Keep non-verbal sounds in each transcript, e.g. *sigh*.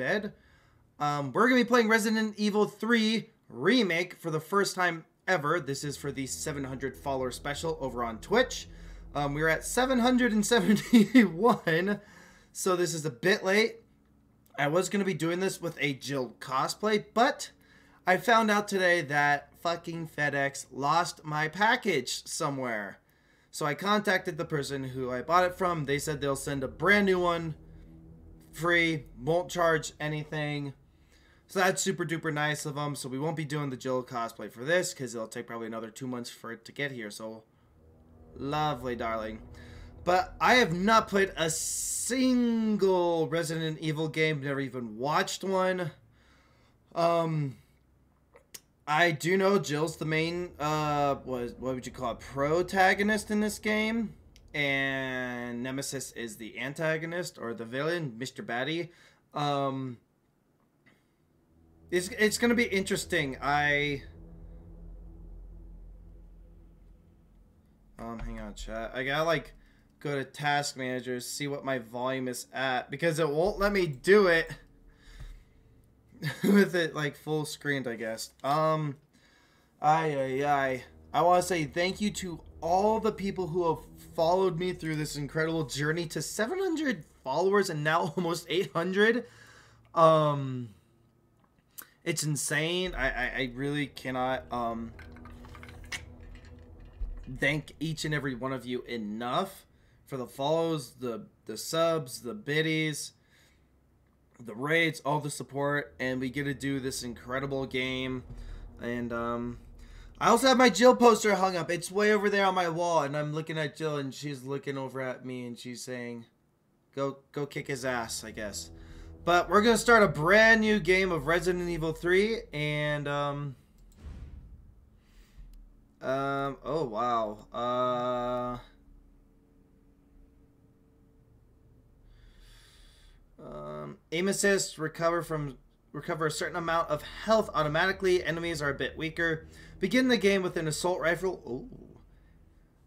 bed. Um, we're going to be playing Resident Evil 3 Remake for the first time ever. This is for the 700 follower special over on Twitch. Um, we're at 771, *laughs* so this is a bit late. I was going to be doing this with a Jill cosplay, but I found out today that fucking FedEx lost my package somewhere. So I contacted the person who I bought it from. They said they'll send a brand new one free, won't charge anything. So that's super duper nice of them. So we won't be doing the Jill cosplay for this because it'll take probably another two months for it to get here. So lovely, darling. But I have not played a single Resident Evil game, never even watched one. Um, I do know Jill's the main, uh, what, what would you call it, protagonist in this game. And Nemesis is the antagonist or the villain, Mr. Batty. Um, it's, it's going to be interesting. I... Um, hang on, chat. I gotta, like, go to Task Manager, see what my volume is at, because it won't let me do it *laughs* with it, like, full screened, I guess. Um, I I ay. I want to say thank you to all the people who have followed me through this incredible journey to 700 followers and now *laughs* almost 800. Um, it's insane. I, I, I really cannot um, thank each and every one of you enough for the follows, the the subs, the biddies, the raids, all the support, and we get to do this incredible game. And um, I also have my Jill poster hung up. It's way over there on my wall, and I'm looking at Jill, and she's looking over at me, and she's saying, "Go, go, kick his ass," I guess. But we're gonna start a brand new game of Resident Evil 3, and um, um, oh wow, uh. Um, aim assist, recover from recover a certain amount of health automatically. Enemies are a bit weaker. Begin the game with an assault rifle. Ooh.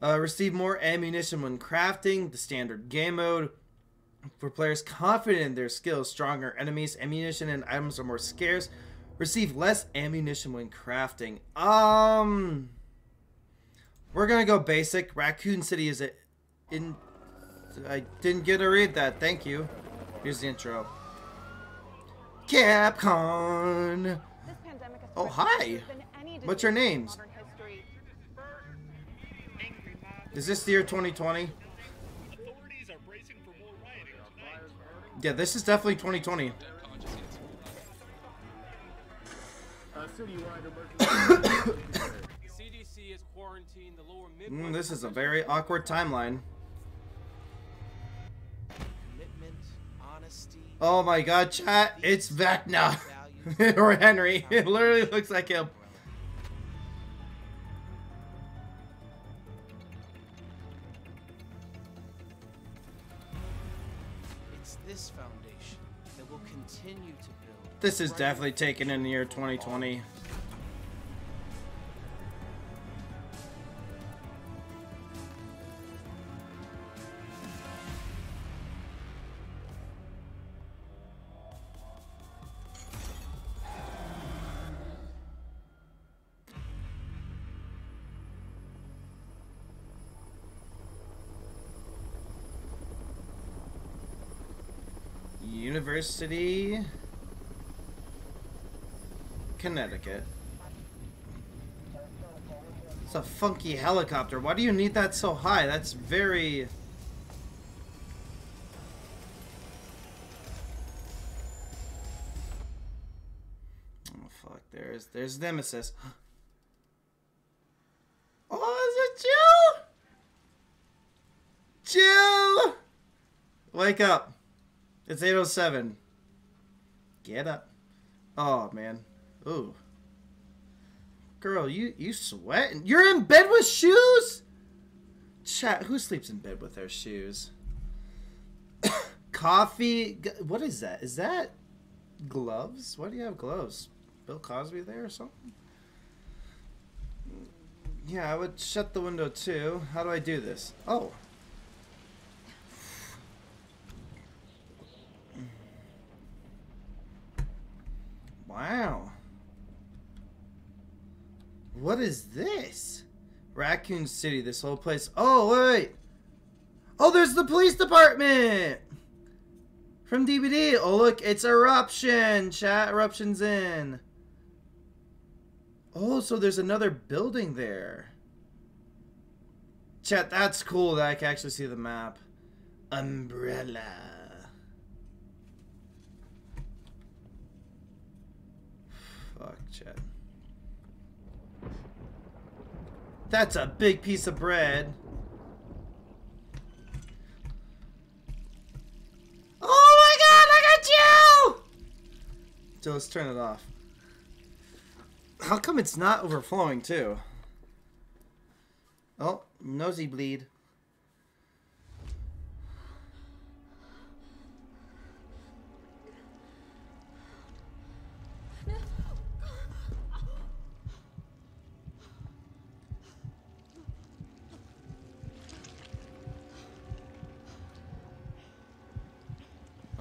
Uh, receive more ammunition when crafting. The standard game mode. For players confident in their skills, stronger enemies, ammunition, and items are more scarce. Receive less ammunition when crafting. Um, we're gonna go basic. Raccoon City is it? In, I didn't get to read that. Thank you. Here's the intro. Capcom. Oh hi. What's your names? Is this the year 2020? Yeah, this is definitely 2020. *coughs* mm, this is a very awkward timeline. Oh my god, chat, it's Vecna. *laughs* or Henry. *laughs* It literally looks like him. This is definitely taken in the year 2020. University, Connecticut. It's a funky helicopter. Why do you need that so high? That's very... Oh, fuck. There's, there's Nemesis. *gasps* Oh, is it Jill? Jill! Wake up. It's 807. Get up. Oh, man. Ooh. Girl, you, you sweating. You're in bed with shoes? Chat, who sleeps in bed with their shoes? *coughs* Coffee. What is that? Is that gloves? Why do you have gloves? Bill Cosby there or something? Yeah, I would shut the window too. How do I do this? Oh. Wow. What is this? Raccoon City, this whole place. Oh, wait. Oh, there's the police department! From DBD. Oh, look, it's Eruption. Chat, Eruption's in. Oh, so there's another building there. Chat, that's cool that I can actually see the map. Umbrella. Fuck, chat. That's a big piece of bread. Oh my god, I got you! So let's turn it off. How come it's not overflowing too? Oh, nosy bleed.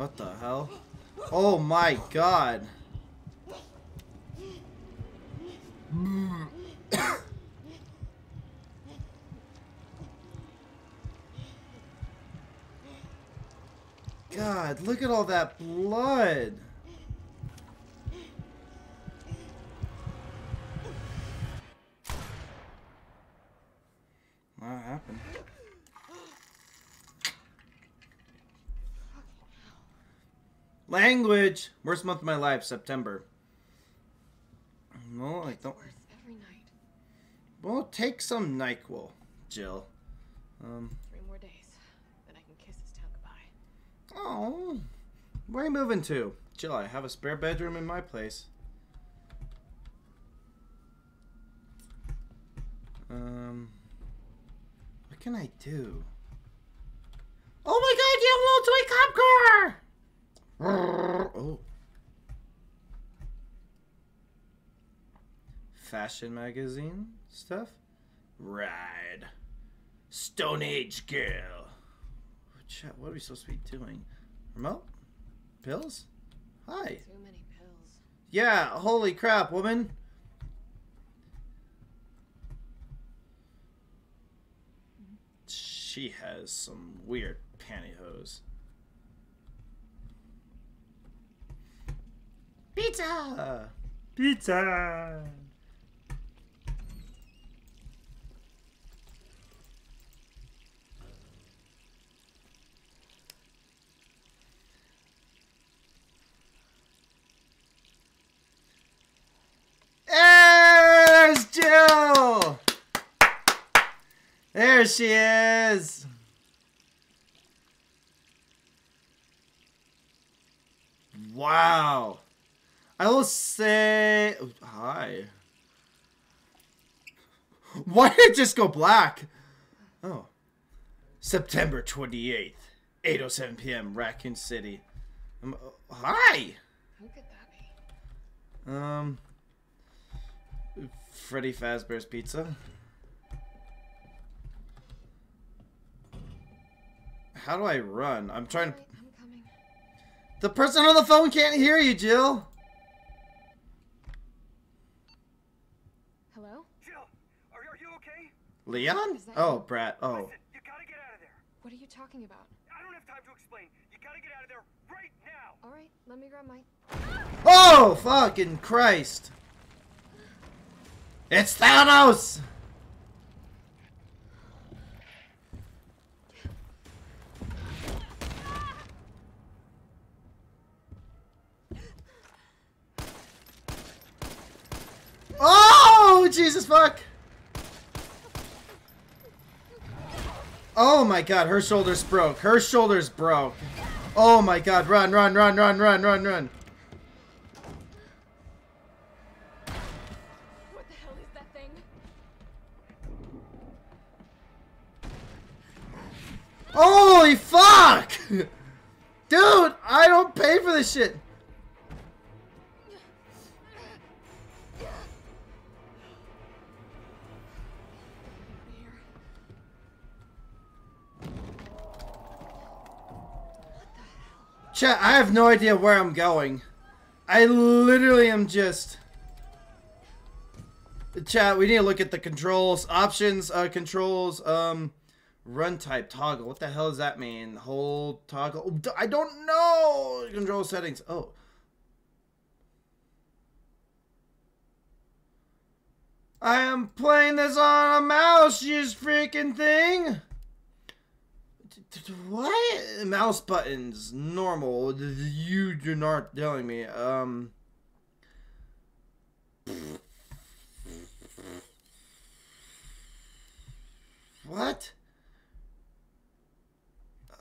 What the hell? Oh my god. God, look at all that blood. What happened? Language! Worst month of my life, September. No, I don't. Every night. Well, take some NyQuil, Jill. Um, Three more days. Then I can kiss this town goodbye. oh, where are you moving to? Jill, I have a spare bedroom in my place. Um, what can I do? Oh my god, you have a little toy cop car! Oh. Fashion magazine stuff? Ride. Stone Age girl. Chat, what are we supposed to be doing? Remote? Pills? Hi. Too many pills. Yeah, holy crap, woman. She has some weird pantyhose. Pizza! Uh, pizza! There's Jill! There she is! Wow. I will say... oh, Hi. *laughs* Why did it just go black? Oh. September 28th, 8.07 p.m., Raccoon City. Um, uh, hi! Who could that be? Um, Freddy Fazbear's Pizza. How do I run? I'm trying to. Alright, I'm coming. The person on the phone can't hear you, Jill. Hello? Jill, are, are you okay? Leon? Oh, you? Brad. Oh. Listen, you gotta get out of there. What are you talking about? I don't have time to explain. You gotta get out of there right now. Alright, let me grab my. Oh, fucking Christ! It's Thanos! Oh, Jesus fuck! Oh my god, her shoulders broke. Her shoulders broke. Oh my god, run, run, run, run, run, run, run. What the hell is that thing? Holy fuck! *laughs* Dude, I don't pay for this shit. Chat, I have no idea where I'm going. I literally am just. Chat, we need to look at the controls. Options, uh, controls, um, run type toggle. What the hell does that mean? Hold toggle. I don't know! Control settings. Oh. I am playing this on a mouse, you freaking thing! What? Mouse buttons, normal. You do not telling me. Um. What?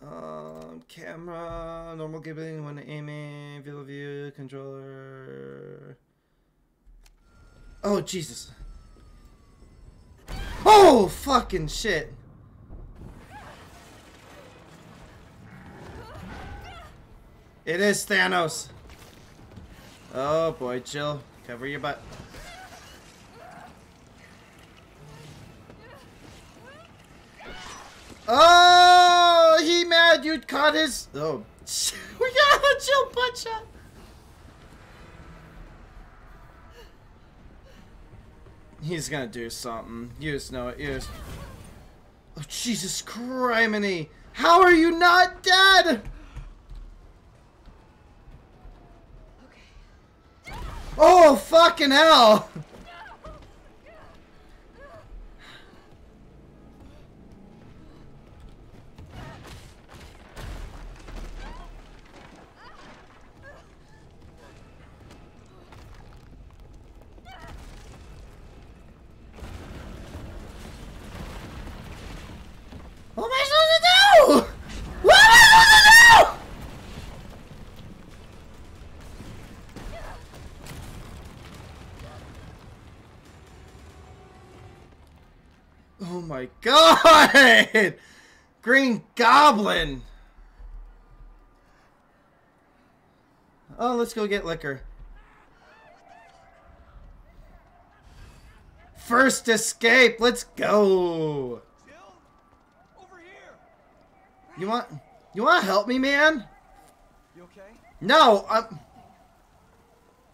Um, camera, normal giving when aiming, field view, controller. Oh, Jesus. Oh, fucking shit. It is Thanos. Oh boy, chill. Cover your butt. Oh, he mad you caught his. Oh, we got a chill butt shot. He's gonna do something. You just know it. You just. Oh, Jesus criminy! How are you not dead? Oh, fucking hell! My god! *laughs* Green Goblin! Oh, let's go get liquor. First escape! Let's go! Jill? Over here! You want you want to help me, man? You okay? No, I'm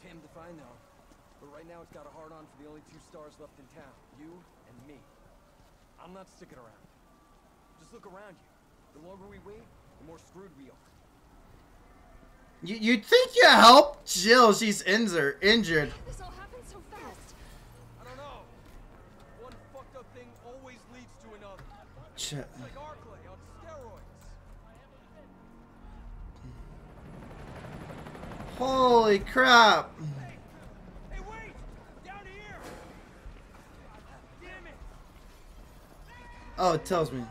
Damn if I know. But right now it's got a hard on for the only two stars left in town. You and me. I'm not sticking around. Just look around you. The longer we wait, the more screwed we are. you you'd think you help Jill, she's injured injured. This all happened so fast. I don't know. One fucked up thing always leads to another. Ch- It's like Arklay on steroids. Holy crap. Hey, wait! Down here! Damn it! Oh, it tells me.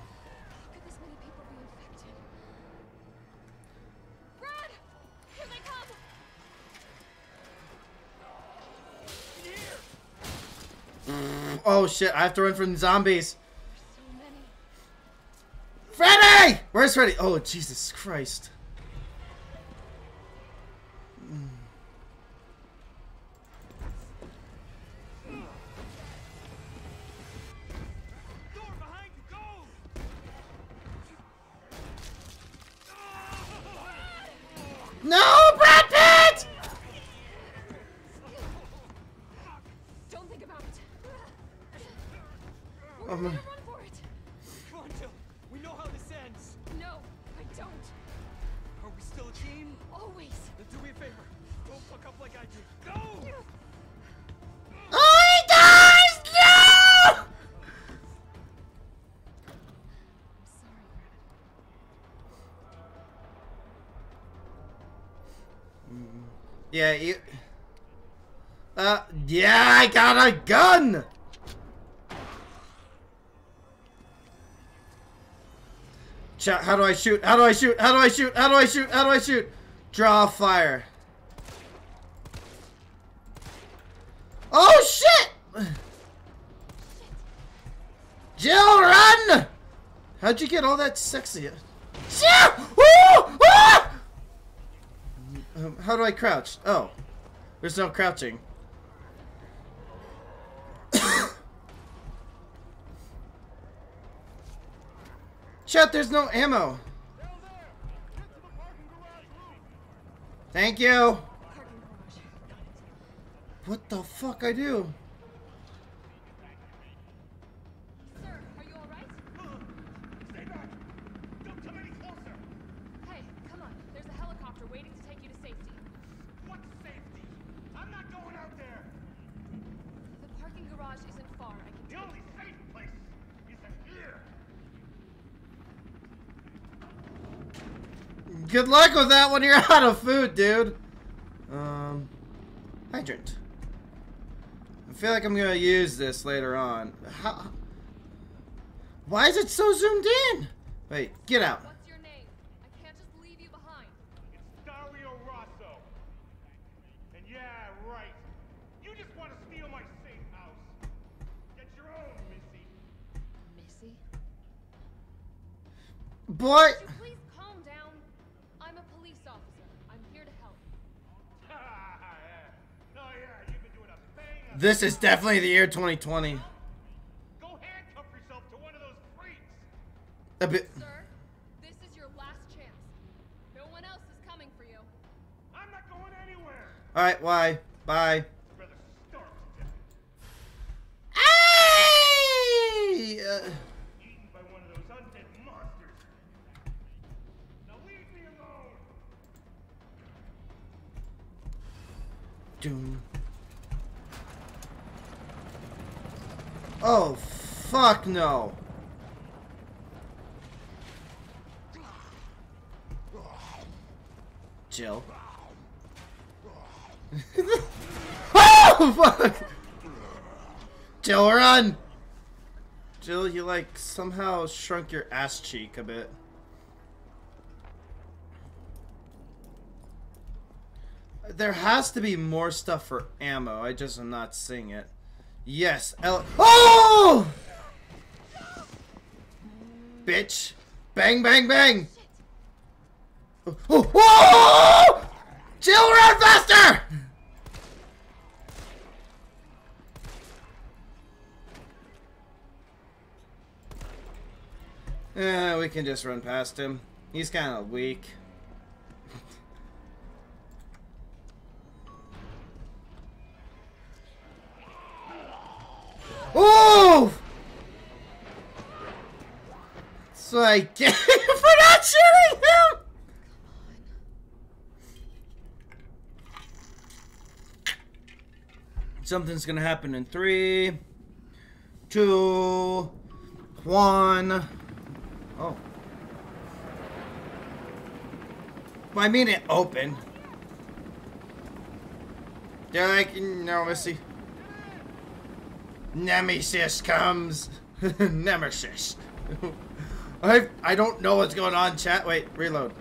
Come! Oh shit, I have to run from the zombies. So. Freddy! Where's Freddy? Oh, Jesus Christ. Got a gun! Chat, how do I shoot? How do I shoot? How do I shoot? How do I shoot? How do I shoot? Draw fire. Oh shit! Jill, run! How'd you get all that sexy? Jill! Woo! Ah! Um, how do I crouch? Oh, there's no crouching. Chat, there's no ammo. Thank you. What the fuck I do? Luck with that when you're *laughs* out of food, dude. Um, hydrant. I feel like I'm gonna use this later on. How? Why is it so zoomed in? Wait, get out. This is definitely the year 2020. Somehow shrunk your ass cheek a bit. There has to be more stuff for ammo. I just am not seeing it. Yes. L oh! Bitch. Bang, bang, bang. Oh, oh! Jill, run faster! Yeah, we can just run past him. He's kind of weak. Oh! So I get for not shooting him. Something's gonna happen in three, two, one. Oh. Well, I mean it open. They're like, no, Missy. Nemesis comes. *laughs* Nemesis. *laughs* I I don't know what's going on, chat. Wait, reload.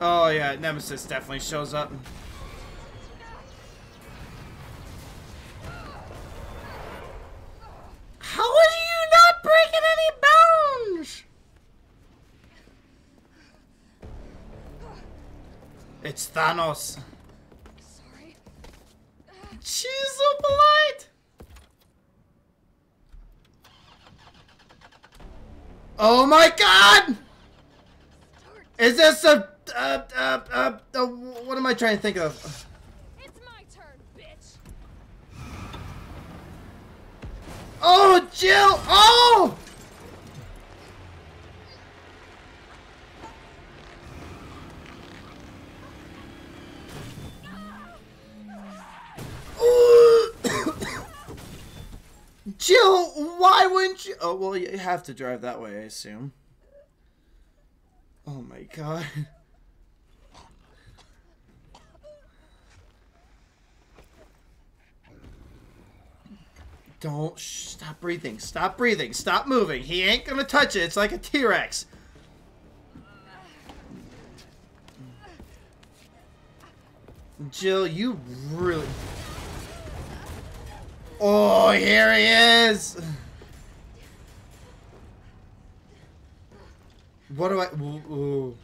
Oh yeah, Nemesis definitely shows up. It's Thanos. Sorry. She's so polite. Oh my god! Is this a uh, uh, uh, uh, what am I trying to think of? It's my turn, bitch. Oh, Jill! Oh! *coughs* Jill, why wouldn't you? Oh, well, you have to drive that way, I assume. Oh my god. *laughs* Don't stop breathing. Stop breathing. Stop moving. He ain't gonna touch it. It's like a T-Rex. Jill, you really. Oh, here he is. What do I? Ooh, ooh.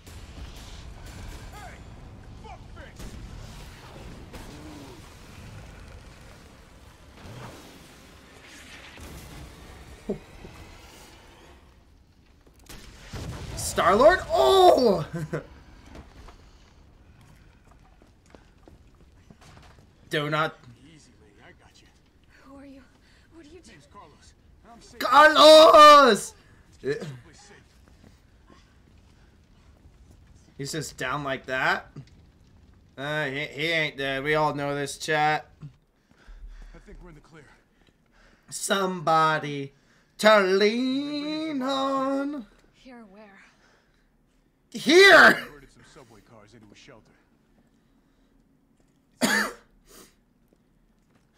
Star Lord? Oh! *laughs* Do not. Easy, lady. I got you. Who are you? What are you doing? Name's Carlos. and I'm safe. Carlos! He's just down like that. Uh, he, he ain't dead. We all know this chat. I think we're in the clear. Somebody to lean on. Here, where? Here! Converted some subway cars into a shelter. *coughs*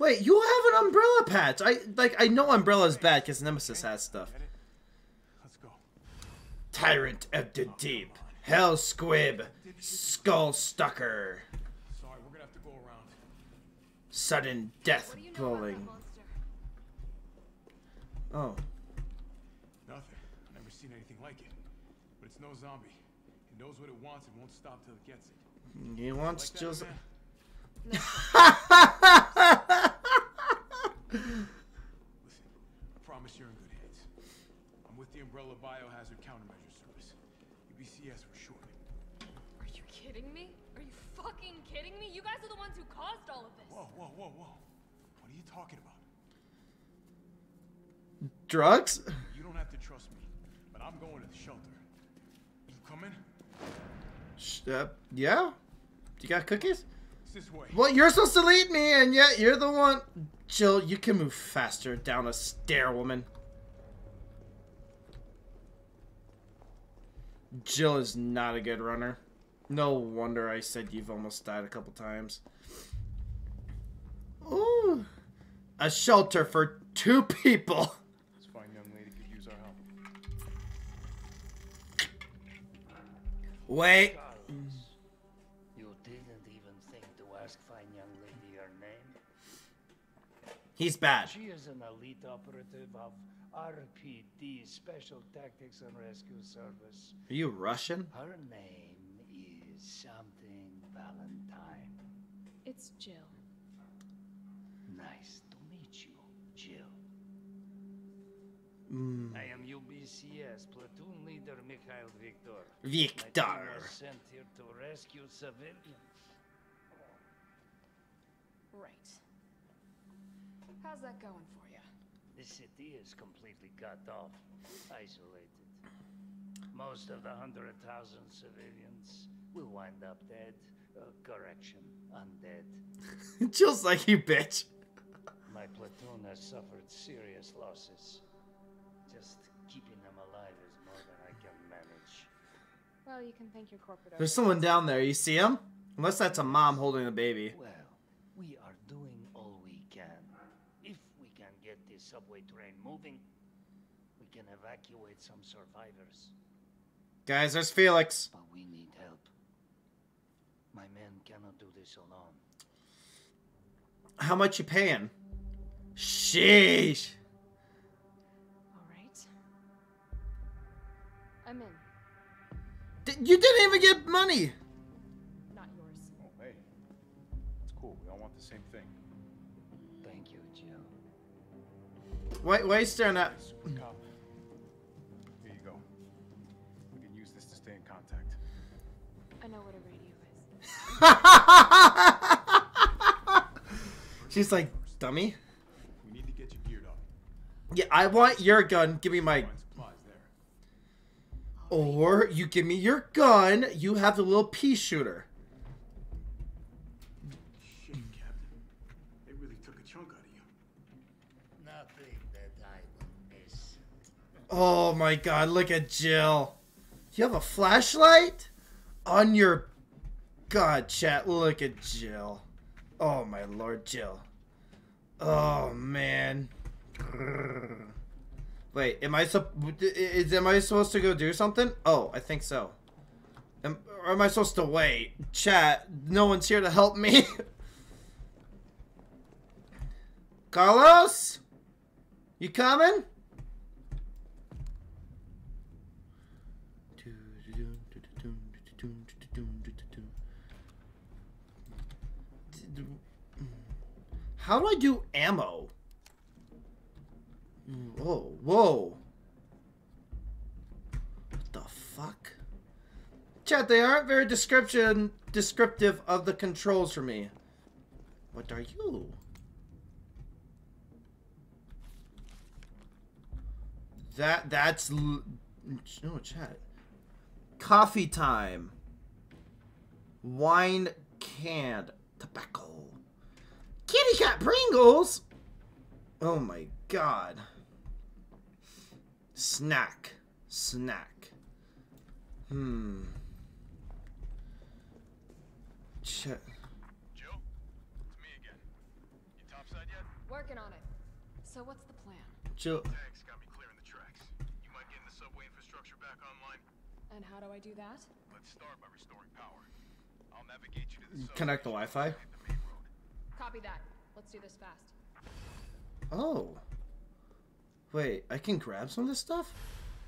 Wait, you have an umbrella patch. I like. I know umbrella's bad because Nemesis has stuff. Let's go. Tyrant of the Deep, Hell Squib, Skull Stucker, Sorry, we're gonna have to go around. Sudden Death What you know Bowling. Oh, Nothing. I've Never seen anything like it. But it's no zombie. It knows what it wants and won't stop till it gets it. he wants Like that, Jill's. man? Listen, I promise you're in good hands. I'm with the Umbrella Biohazard Countermeasure Service. UBCS for short. Are you kidding me? Are you fucking kidding me? You guys are the ones who caused all of this. Whoa, whoa, whoa, whoa. What are you talking about? Drugs? You don't have to trust me, but I'm going to the shelter. You coming? Sh- Uh, yeah? Do you got cookies? It's this way. Well, you're supposed to lead me, and yet you're the one. Jill, you can move faster down a stair, woman. Jill is not a good runner. No wonder I said you've almost died a couple times. Ooh. A shelter for two people. This fine young lady could use our help. Wait. He's bad. She is an elite operative of RPD, Special Tactics and Rescue Service. Are you Russian? Her name is something Valentine. It's Jill. Nice to meet you, Jill. Mm, I am UBCS platoon leader Mikhail Victor. My Victor. team was sent here to rescue civilians. Right. How's that going for you? The city is completely cut off, isolated. Most of the hundred thousand civilians will wind up dead. Uh, correction, undead. *laughs* Just like, you bitch. My platoon has suffered serious losses. Just keeping them alive is more than I can manage. Well, you can thank your corporate. There's someone down there. You see him? Unless that's a mom holding a baby. Well, we are doing all we can. If we can get this subway train moving, we can evacuate some survivors. Guys, there's Felix. But we need help. My men cannot do this alone. How much you paying? Sheesh. All right. I'm in. D- you didn't even get money. Why, why are you staring at? Super. Here you go. We can use this to stay in contact. I know what a radio is. *laughs* She's like, dummy. We need to get you geared up. Yeah, I want your gun. Give me my. Find. Or you give me your gun. You have the little pea shooter. Oh my god, look at Jill. You have a flashlight? On your. God, chat, look at Jill. Oh my lord, Jill. Oh man. Wait, am I sup- is am I supposed to go do something? Oh, I think so. Am, or am I supposed to wait? Chat, no one's here to help me. *laughs* Carlos? You coming? How do I do ammo? Hmm, whoa, whoa. What the fuck? Chat, they aren't very description descriptive of the controls for me. What are you? That that's no chat. Coffee time. Wine canned tobacco. Kitty cat Pringles. Oh my god. Snack. Snack. Hmm. Chat. Jill, it's me again. You topside yet? Working on it. So what's the plan? Jill. Thanks got me clearing the tracks. You mind getting the subway infrastructure back online? And how do I do that? Let's start by restoring power. I'll navigate you to the subway Connect the Wi-Fi. and the main road. Copy that. Let's do this fast. Oh. Wait, I can grab some of this stuff?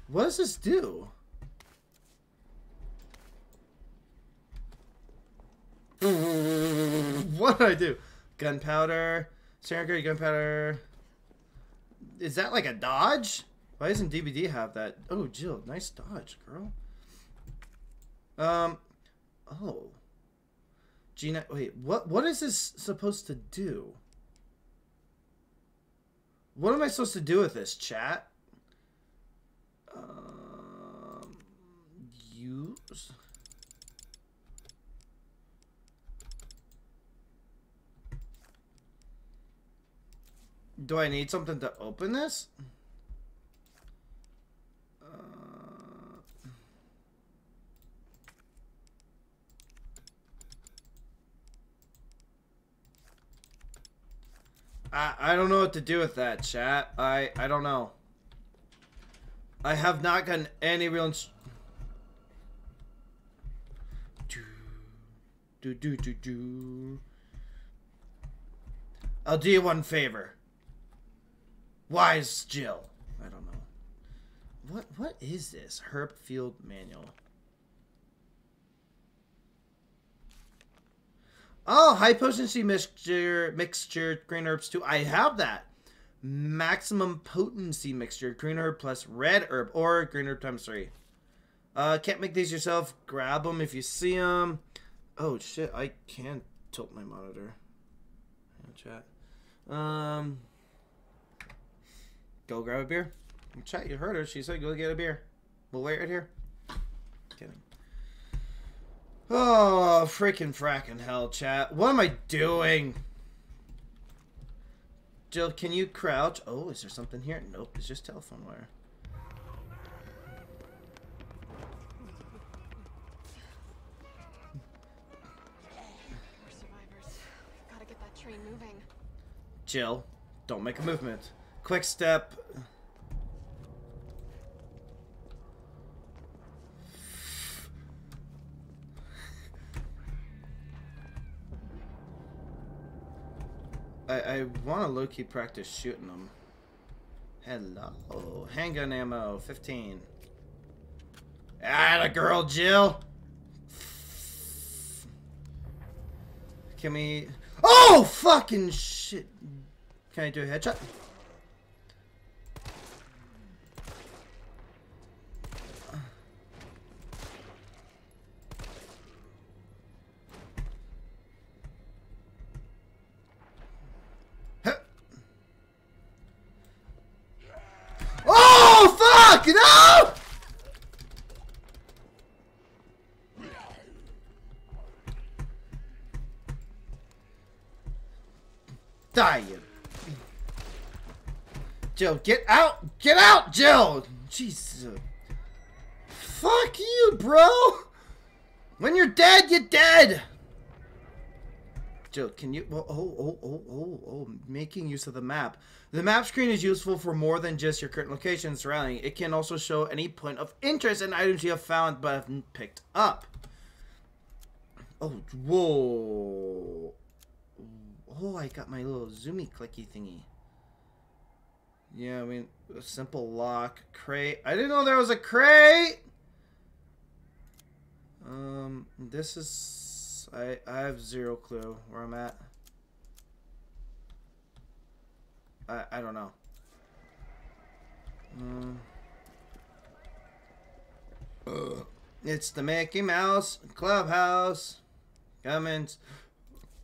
What does this do? *laughs* what did I do? Gunpowder. Sarah gunpowder. Is that like a dodge? Why doesn't DBD have that? Oh, Jill, nice dodge, girl. Um, oh. Gina, wait, what? What is this supposed to do? What am I supposed to do with this, chat? Um, use. Do I need something to open this? Uh, I don't know what to do with that, chat. I I don't know. I have not gotten any real. Do do do do. I'll do you one favor. Wise Jill. I don't know. What what is this? Herb Field Manual. Oh, high potency mixture, mixture, green herbs too. I have that. Maximum potency mixture, green herb plus red herb, or green herb times three. Uh, can't make these yourself. Grab them if you see them. Oh shit, I can't tilt my monitor. Chat. Um, go grab a beer. Chat, you heard her. She said go get a beer. We'll wait right here. Kidding. Oh, freaking fracking hell, chat. What am I doing? Jill, can you crouch? Oh, is there something here? Nope, it's just telephone wire. We're survivors. Gotta get that train moving. Jill, don't make a movement. Quick step. I, I want to low key practice shooting them. Hello. Handgun ammo, 15. Ah, the girl, Jill. Can we... Oh, fucking shit. Can I do a headshot? Huh. Oh, fuck! No! Die, you. Jill, get out! Get out, Jill! Jesus. Fuck you, bro! When you're dead, you're dead! Jill, can you... Oh, oh, oh, oh, oh, making use of the map. The map screen is useful for more than just your current location and surrounding. It can also show any point of interest and items you have found but haven't picked up. Oh, whoa. Oh, I got my little zoomy clicky thingy. Yeah, I mean, a simple lock. Crate. I didn't know there was a crate! Um, this is... I, I have zero clue where I'm at. I, I don't know. Um, it's the Mickey Mouse Clubhouse. Come in.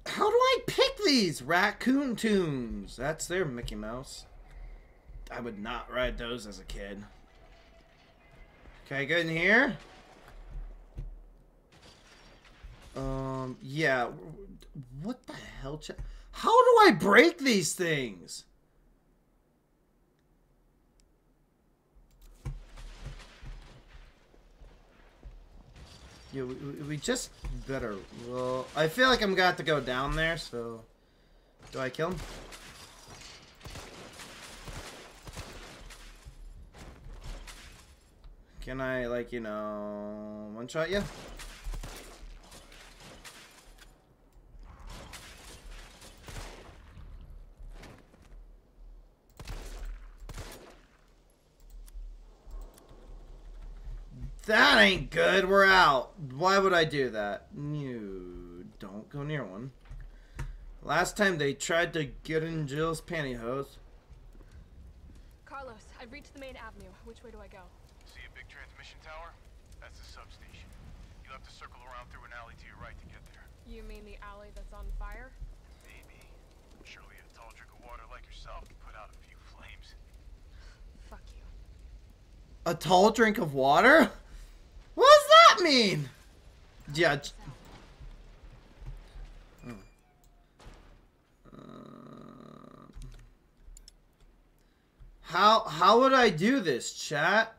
How do I pick these? Raccoon Tunes. That's their Mickey Mouse. I would not ride those as a kid. Okay, good in here. Um, yeah. What the hell? How do I break these things? Yeah, we, we- we just better. Well, I feel like I'm gonna have to go down there, so. Do I kill him? Can I, like, you know, one shot you? That ain't good. We're out. Why would I do that? You don't go near one. Last time they tried to get in Jill's pantyhose. Carlos, I've reached the main avenue. Which way do I go? See a transmission tower? That's the substation. You'll have to circle around through an alley to your right to get there. You mean the alley that's on fire? Maybe. Surely a tall drink of water like yourself can put out a few flames. Fuck you. A tall drink of water? What does that mean? Yeah. Oh. Uh, how how would I do this, chat?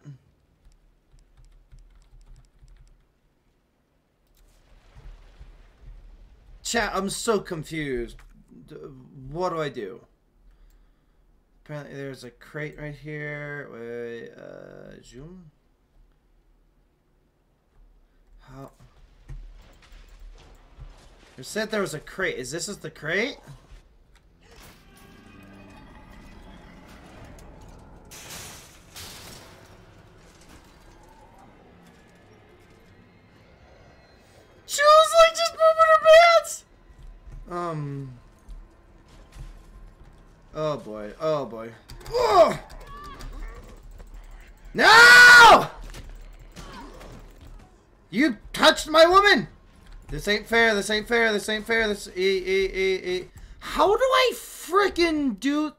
Chat, I'm so confused. What do I do? Apparently, there's a crate right here. Wait, uh, zoom. How? You said there was a crate. Is this is the crate? Boy. Oh boy. Oh! No! You touched my woman! This ain't fair, this ain't fair, this ain't fair, this e e e e How do I frickin' do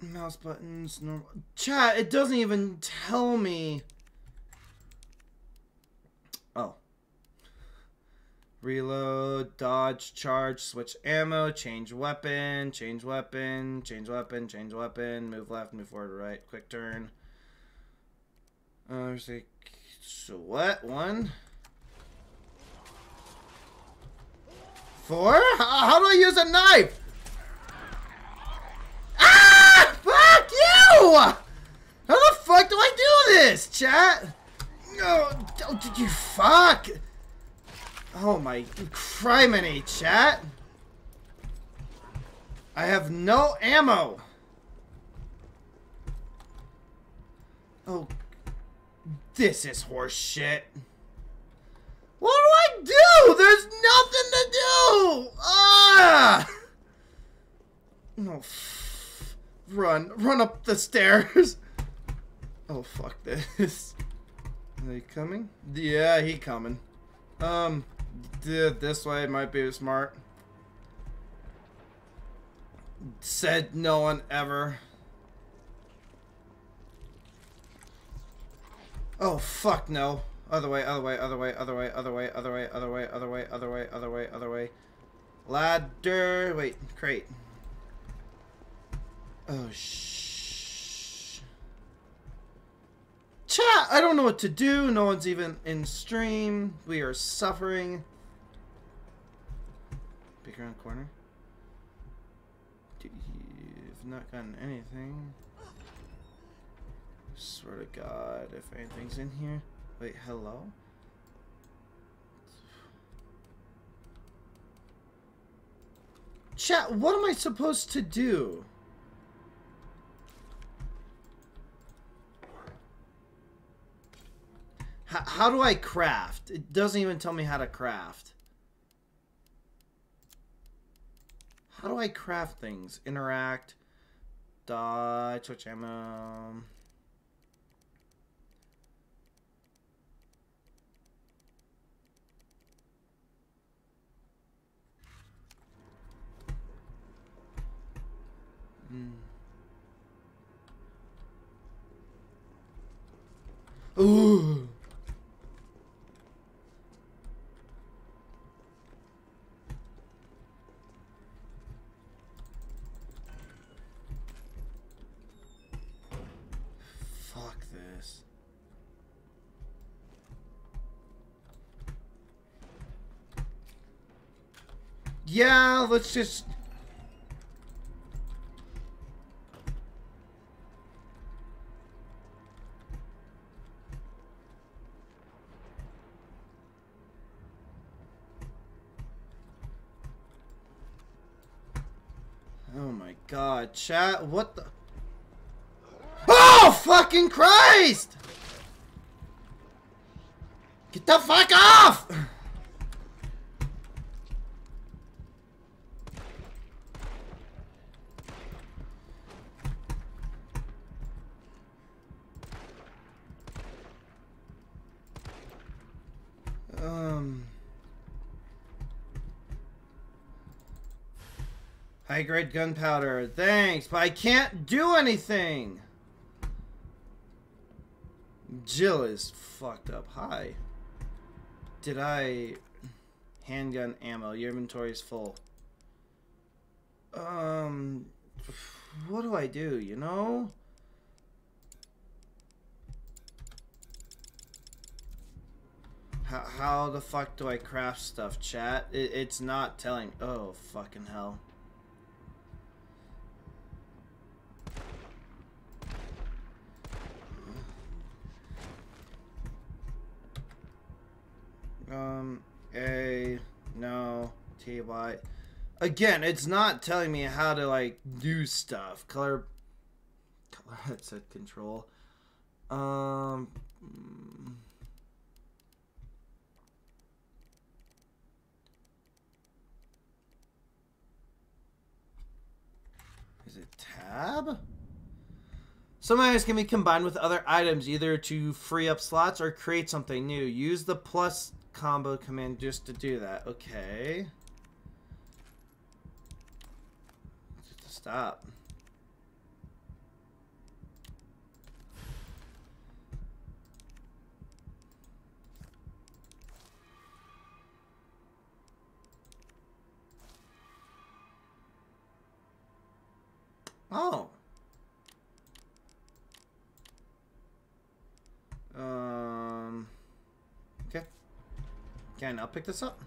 mouse buttons normal chat, it doesn't even tell me Oh. Reload, dodge, charge, switch ammo, change weapon, change weapon, change weapon, change weapon, move left, move forward, right, quick turn. Uh, a so what? One? Four? How, how do I use a knife? Ah! Fuck you! How the fuck do I do this, chat? No, oh, did you fuck? Oh my criminy, chat. I have no ammo. Oh, this is horse shit. What do I do? There's nothing to do. Ah! No. f- Run, run up the stairs. *laughs* Oh fuck this. Are they coming? Yeah, he coming. Um, d- this way might be smart. Said no one ever. Oh fuck no. Other way, other way, other way, other way, other way, other way, other way, other way, other way, other way, other way. Ladder. Wait, crate. Oh shh. Chat, I don't know what to do. No one's even in stream. We are suffering. Peek around the corner. You've not gotten anything. Swear to God, if anything's in here. Wait, hello? Chat, what am I supposed to do? H- how do I craft? It doesn't even tell me how to craft. How do I craft things? Interact, die, switch ammo. Hmm. Ooh. Yeah, let's just Oh my god, chat, what the Oh fucking Christ! Get the fuck off! *laughs* Um Grade gunpowder. Thanks, but I can't do anything. Jill is fucked up. Hi. Did I handgun ammo? Your inventory is full. Um what do I do, you know? How, how the fuck do I craft stuff, chat? It, it's not telling. Oh, fucking hell. Um, A, no, T, Y. Again, it's not telling me how to, like, do stuff. Color, color *laughs* headset control. Um, mm. is it tab? Some items can be combined with other items either to free up slots or create something new. Use the plus combo command just to do that. Okay. Stop. Oh. Um. Okay. Okay, now pick this up.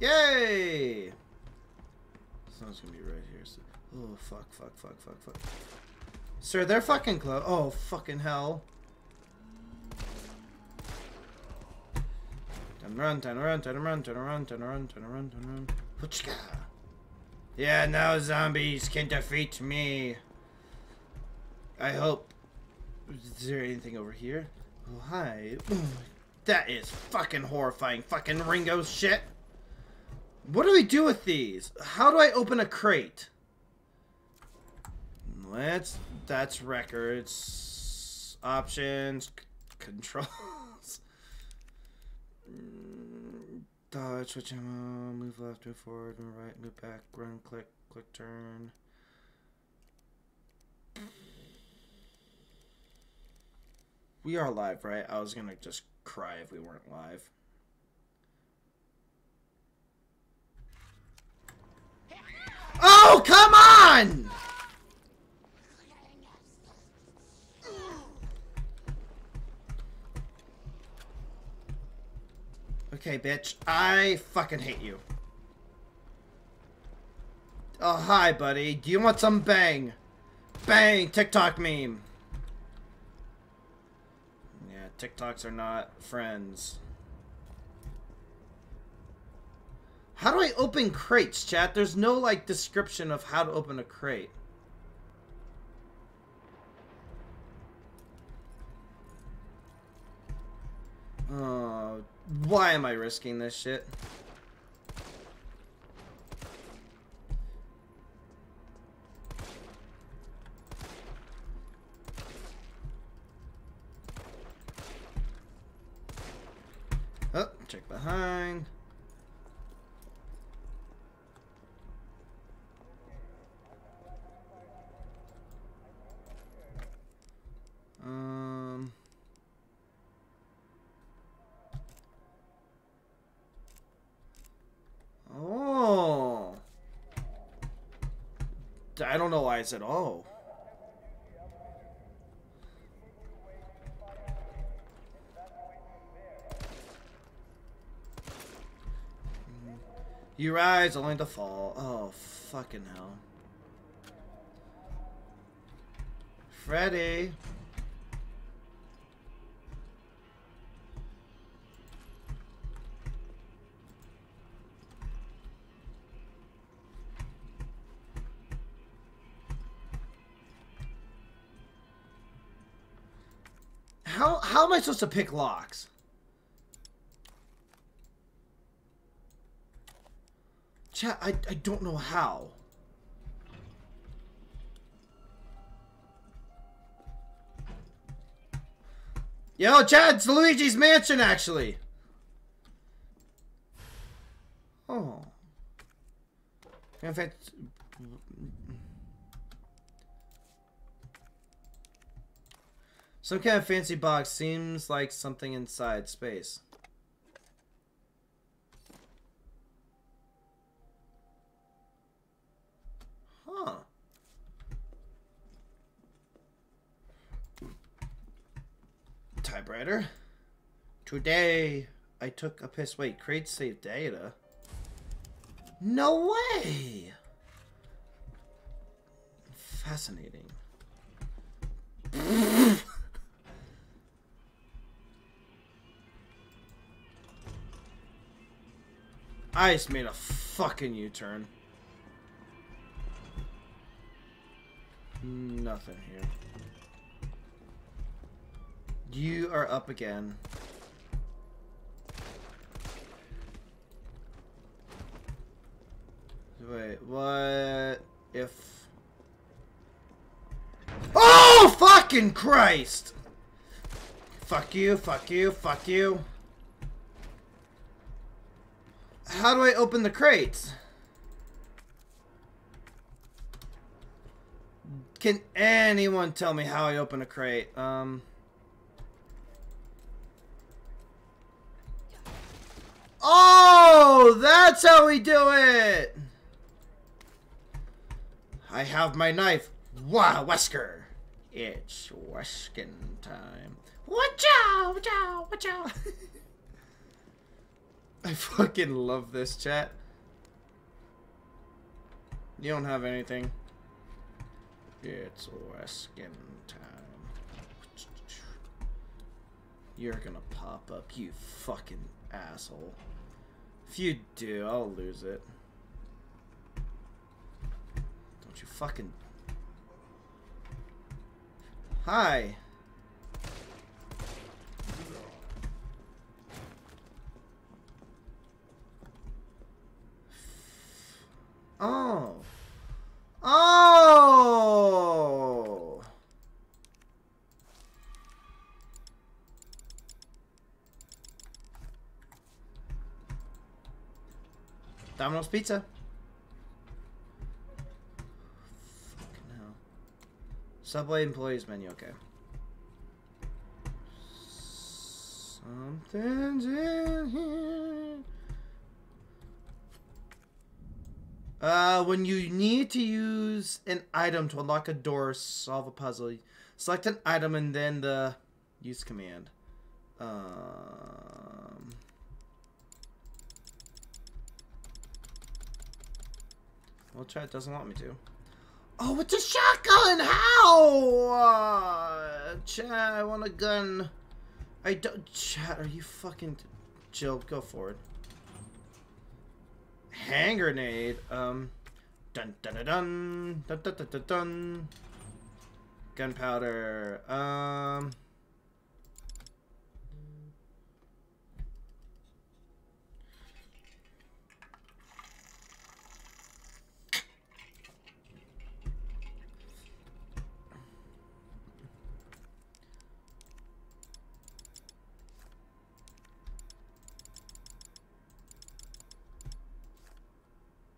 Yay! Someone's gonna be right here. So, oh fuck! Fuck! Fuck! Fuck! Fuck! Sir, they're fucking close. Oh fucking hell! Turn around! Turn around! Turn around! Turn around! Turn around! Turn around! Turn around! Puchka! Yeah, now zombies can defeat me. I hope. Is there anything over here? Oh, hi. *clears throat* That is fucking horrifying. Fucking Ringo shit. What do we do with these? How do I open a crate? Let's. That's records. Options. Controls. *laughs* Dodge, switch ammo, move left, move forward, move right, move back, run, click, click, turn. We are live, right? I was gonna just cry if we weren't live. Oh, come on! Okay, bitch. I fucking hate you. Oh, hi, buddy. Do you want some bang? Bang! TikTok meme. TikToks are not friends. How do I open crates, chat? There's no, like, description of how to open a crate. Oh, why am I risking this shit? behind. Um, oh. I don't know why I said oh. You rise only to fall. Oh, fucking hell. Freddy. How how am I supposed to pick locks? Chat, I, I don't know how. Yo, Chad, it's Luigi's Mansion, actually. Oh. Some kind of fancy box seems like something inside space. Huh. Typewriter. Today, I took a piss. Wait, crate save data. No way! Fascinating. *laughs* I just made a fucking U-turn. Nothing here. You are up again. Wait, what if... Oh, fucking Christ! Fuck you, fuck you, fuck you. How do I open the crates? Can anyone tell me how I open a crate? Um... Oh, that's how we do it! I have my knife. Wow, Wesker. It's Weskin time. Watch out, watch out, watch out. *laughs* I fucking love this chat. You don't have anything. It's Weskin time. You're gonna pop up, you fucking asshole. If you do, I'll lose it. Don't you fucking... Hi. Oh. Oh. Domino's Pizza. Fucking hell. Subway employees menu, okay. Something's in here. Uh, when you need to use an item to unlock a door, solve a puzzle, select an item and then the use command. Um, Well, chat doesn't want me to. Oh, it's a shotgun! How? Uh, chat, I want a gun. I don't... Chat, are you fucking... Jill, go forward. Hand grenade. Um... Dun dun dun dun. Dun dun dun dun. dun. Gunpowder. Um...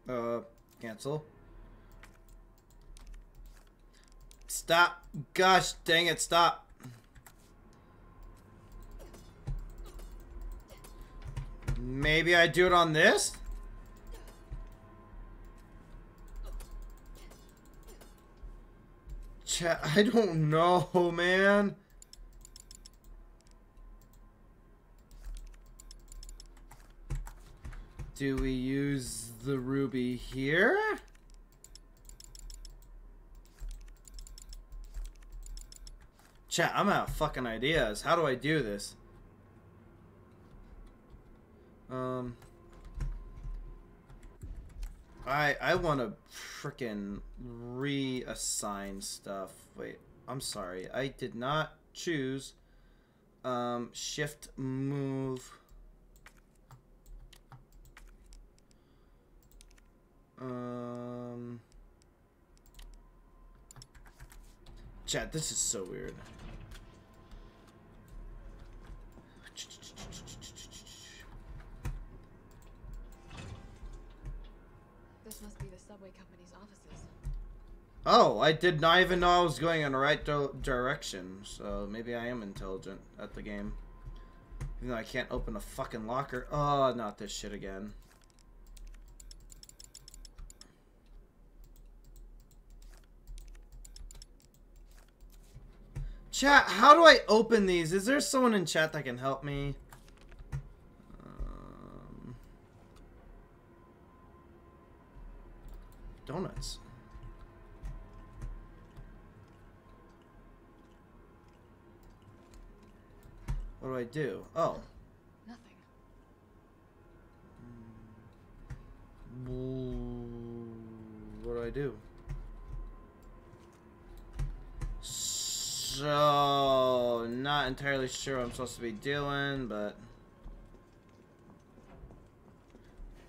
Uh, cancel. Stop. Gosh, dang it, stop. Maybe I do it on this? Chat, I don't know, man. Do we use the ruby here? Chat, I'm out of fucking ideas. How do I do this? Um... I I want to freaking reassign stuff. Wait, I'm sorry. I did not choose um, shift move. Um, chat, this is so weird. This must be the subway company's offices. Oh, I did not even know I was going in the right di- direction. So maybe I am intelligent at the game. Even though I can't open a fucking locker. Oh, not this shit again. Chat, how do I open these? Is there someone in chat that can help me? Um, donuts. What do I do? Oh. Nothing. What do I do? So, not entirely sure what I'm supposed to be doing, but...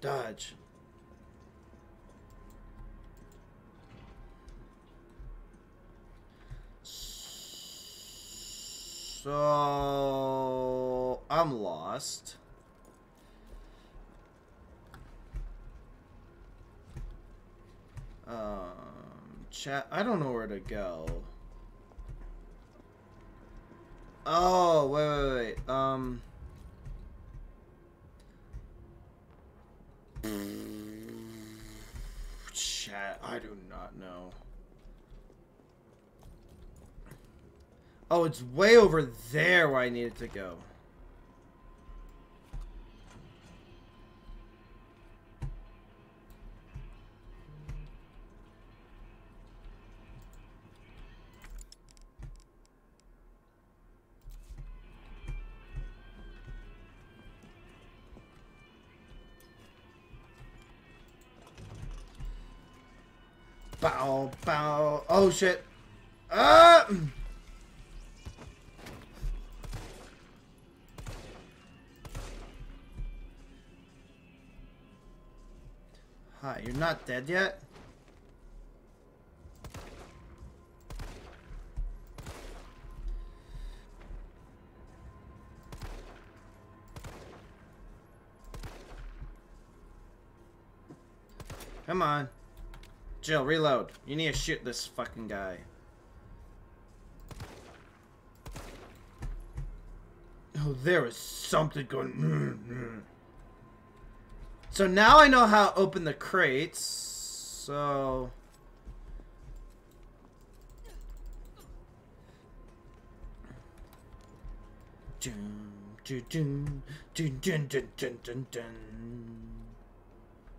Dodge. So, I'm lost. Um, chat. I don't know where to go. Oh, wait, wait, wait. Um. Chat. I do not know. Oh, it's way over there where I needed to go. Bow, bow. Oh, shit. Ah! Hi, you're not dead yet? Come on. Jill, reload. You need to shoot this fucking guy. Oh, there is something going... So now I know how to open the crates. So...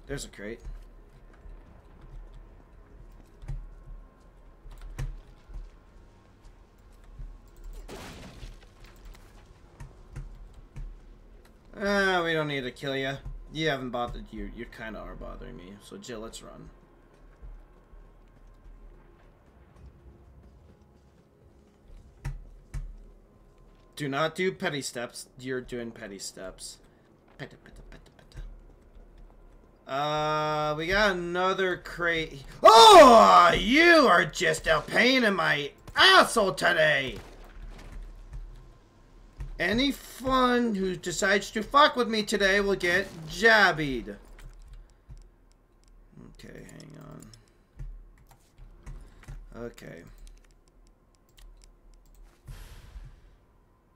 There's a crate. Ah, we don't need to kill you. You haven't bothered you. You kind of are bothering me. So Jill, let's run. Do not do petty steps. You're doing petty steps. Petty, petty, petty, petty. Uh, we got another crate. Oh, you are just a pain in my asshole today. Any fun who decides to fuck with me today will get jabbied. Okay, hang on. Okay. *laughs*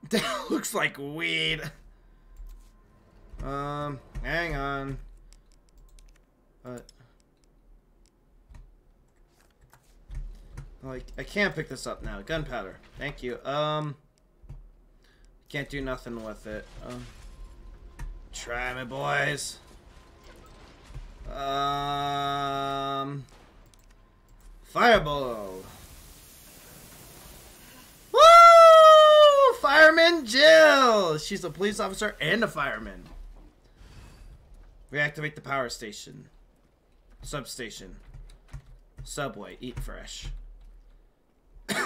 That looks like weed. Um, hang on. What? Like, I can't pick this up now. Gunpowder. Thank you. Um, can't do nothing with it. Um, try me, boys. Um, fireball. Woo! Fireman Jill. She's a police officer and a fireman. Reactivate the power station. Substation. Subway. Eat fresh. *coughs*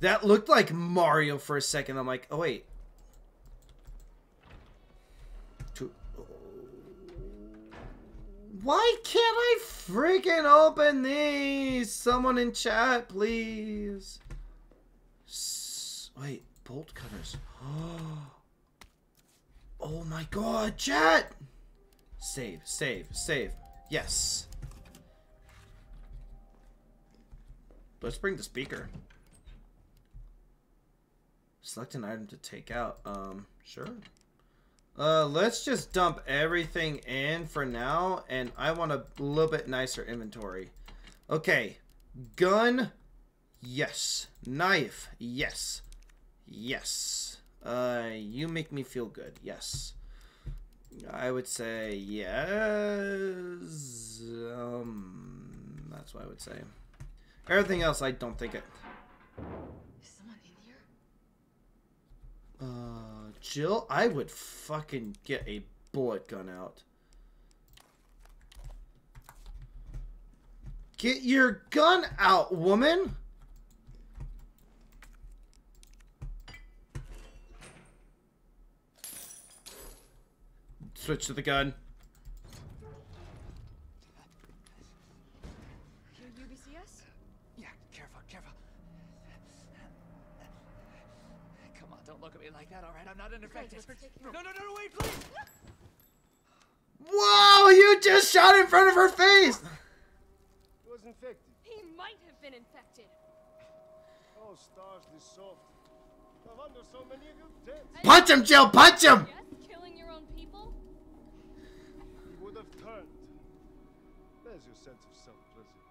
that looked like Mario for a second. I'm like, oh wait. Why can't I freaking open these? Someone in chat, please. S- wait, bolt cutters. *gasps* Oh my god, chat! Save, save, save. Yes. Let's bring the speaker. Select an item to take out. Um, sure. Uh, let's just dump everything in for now, and I want a little bit nicer inventory. Okay, gun, yes. Knife, yes. Yes. Uh, you make me feel good, yes. I would say yes. Um, that's what I would say. Everything else, I don't think it. Is someone in here? Uh, Jill, I would fucking get a bullet gun out. Get your gun out, woman! Switch to the gun. Your UBCS? Yeah, careful, careful. Come on, don't look at me like that, alright? I'm not unaffected. let's No, no, no, no, wait, please! Whoa, you just shot in front of her face! He was infected. He might have been infected. Oh, S.T.A.R.S., this soft. No wonder so many of you dead. Punch him, Jill, punch him! Yes, killing your own people? He would have turned. There's your sense of self-preservation.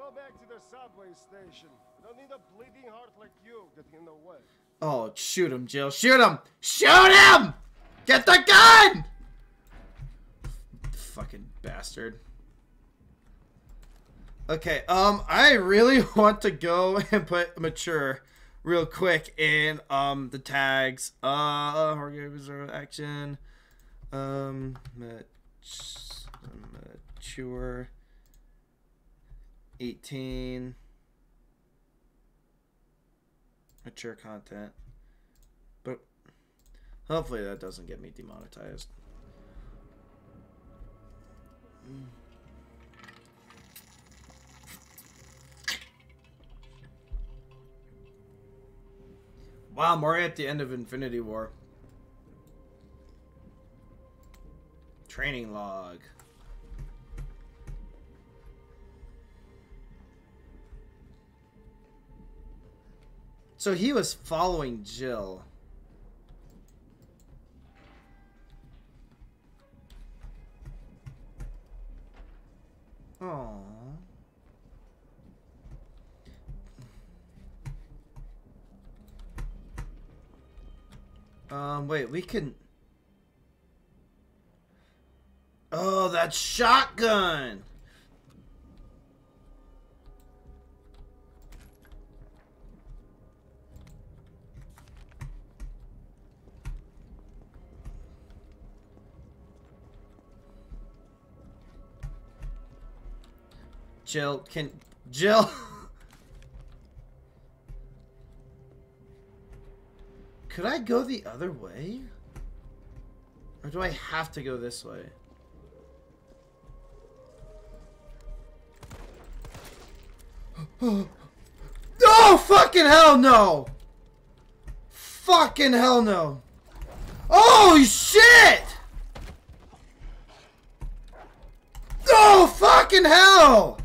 Go back to the subway station. We don't need a bleeding heart like you getting in the way. Oh, shoot him, Jill. Shoot him! Shoot him! Get the gun! Fucking bastard. Okay, um, I really *laughs* want to go and put mature real quick in um the tags. Uh, Reserve action. Um, mature. 18 mature content. But hopefully that doesn't get me demonetized. Wow, I'm already at the end of Infinity War. Training log. So he was following Jill. Aww. Um, wait, we can... Oh, that shotgun! Jill, can... Jill! Could I go the other way? Or do I have to go this way? *gasps* oh, fucking hell no! Fucking hell no! Oh, shit! Oh, fucking hell!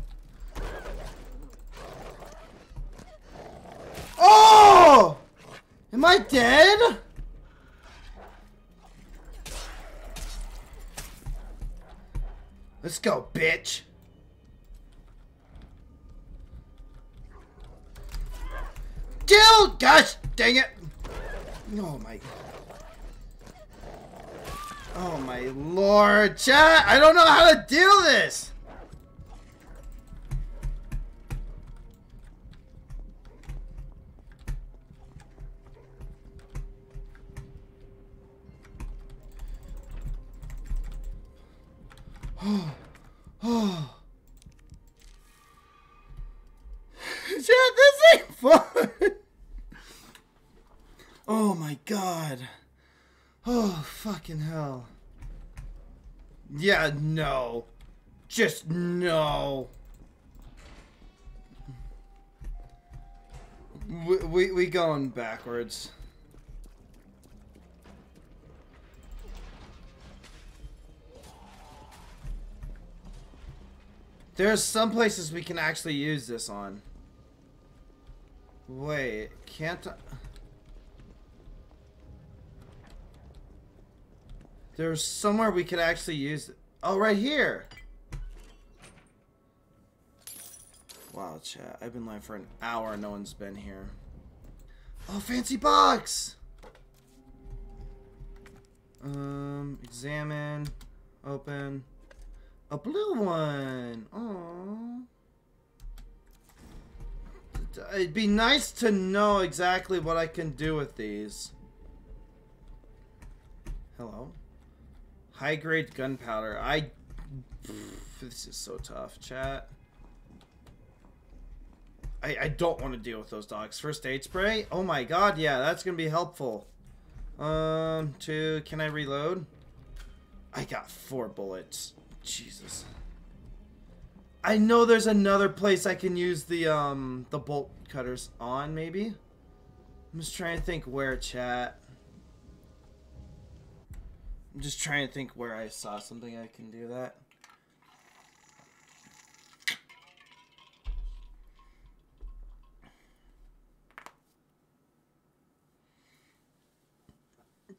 Oh! Am I dead? Let's go, bitch. Kill! Gosh, dang it. Oh my. Oh my lord, chat. I don't know how to do this. Chat, this ain't fun. Oh my god. Oh, fucking hell. Yeah, no. Just no. We, we, we going backwards. There's some places we can actually use this on. Wait, can't I... There's somewhere we could actually use it. Oh, right here! Wow, chat. I've been live for an hour and no one's been here. Oh, fancy box! Um, examine, open. A blue one! Oh. It'd be nice to know exactly what I can do with these. Hello? High grade gunpowder. I. This is so tough, chat. I, I don't want to deal with those dogs. First aid spray? Oh my god, yeah, that's gonna be helpful. Um, two. Can I reload? I got four bullets. Jesus. I know there's another place I can use the um the bolt cutters on, maybe? I'm just trying to think where, chat. I'm just trying to think where I saw something I can do that.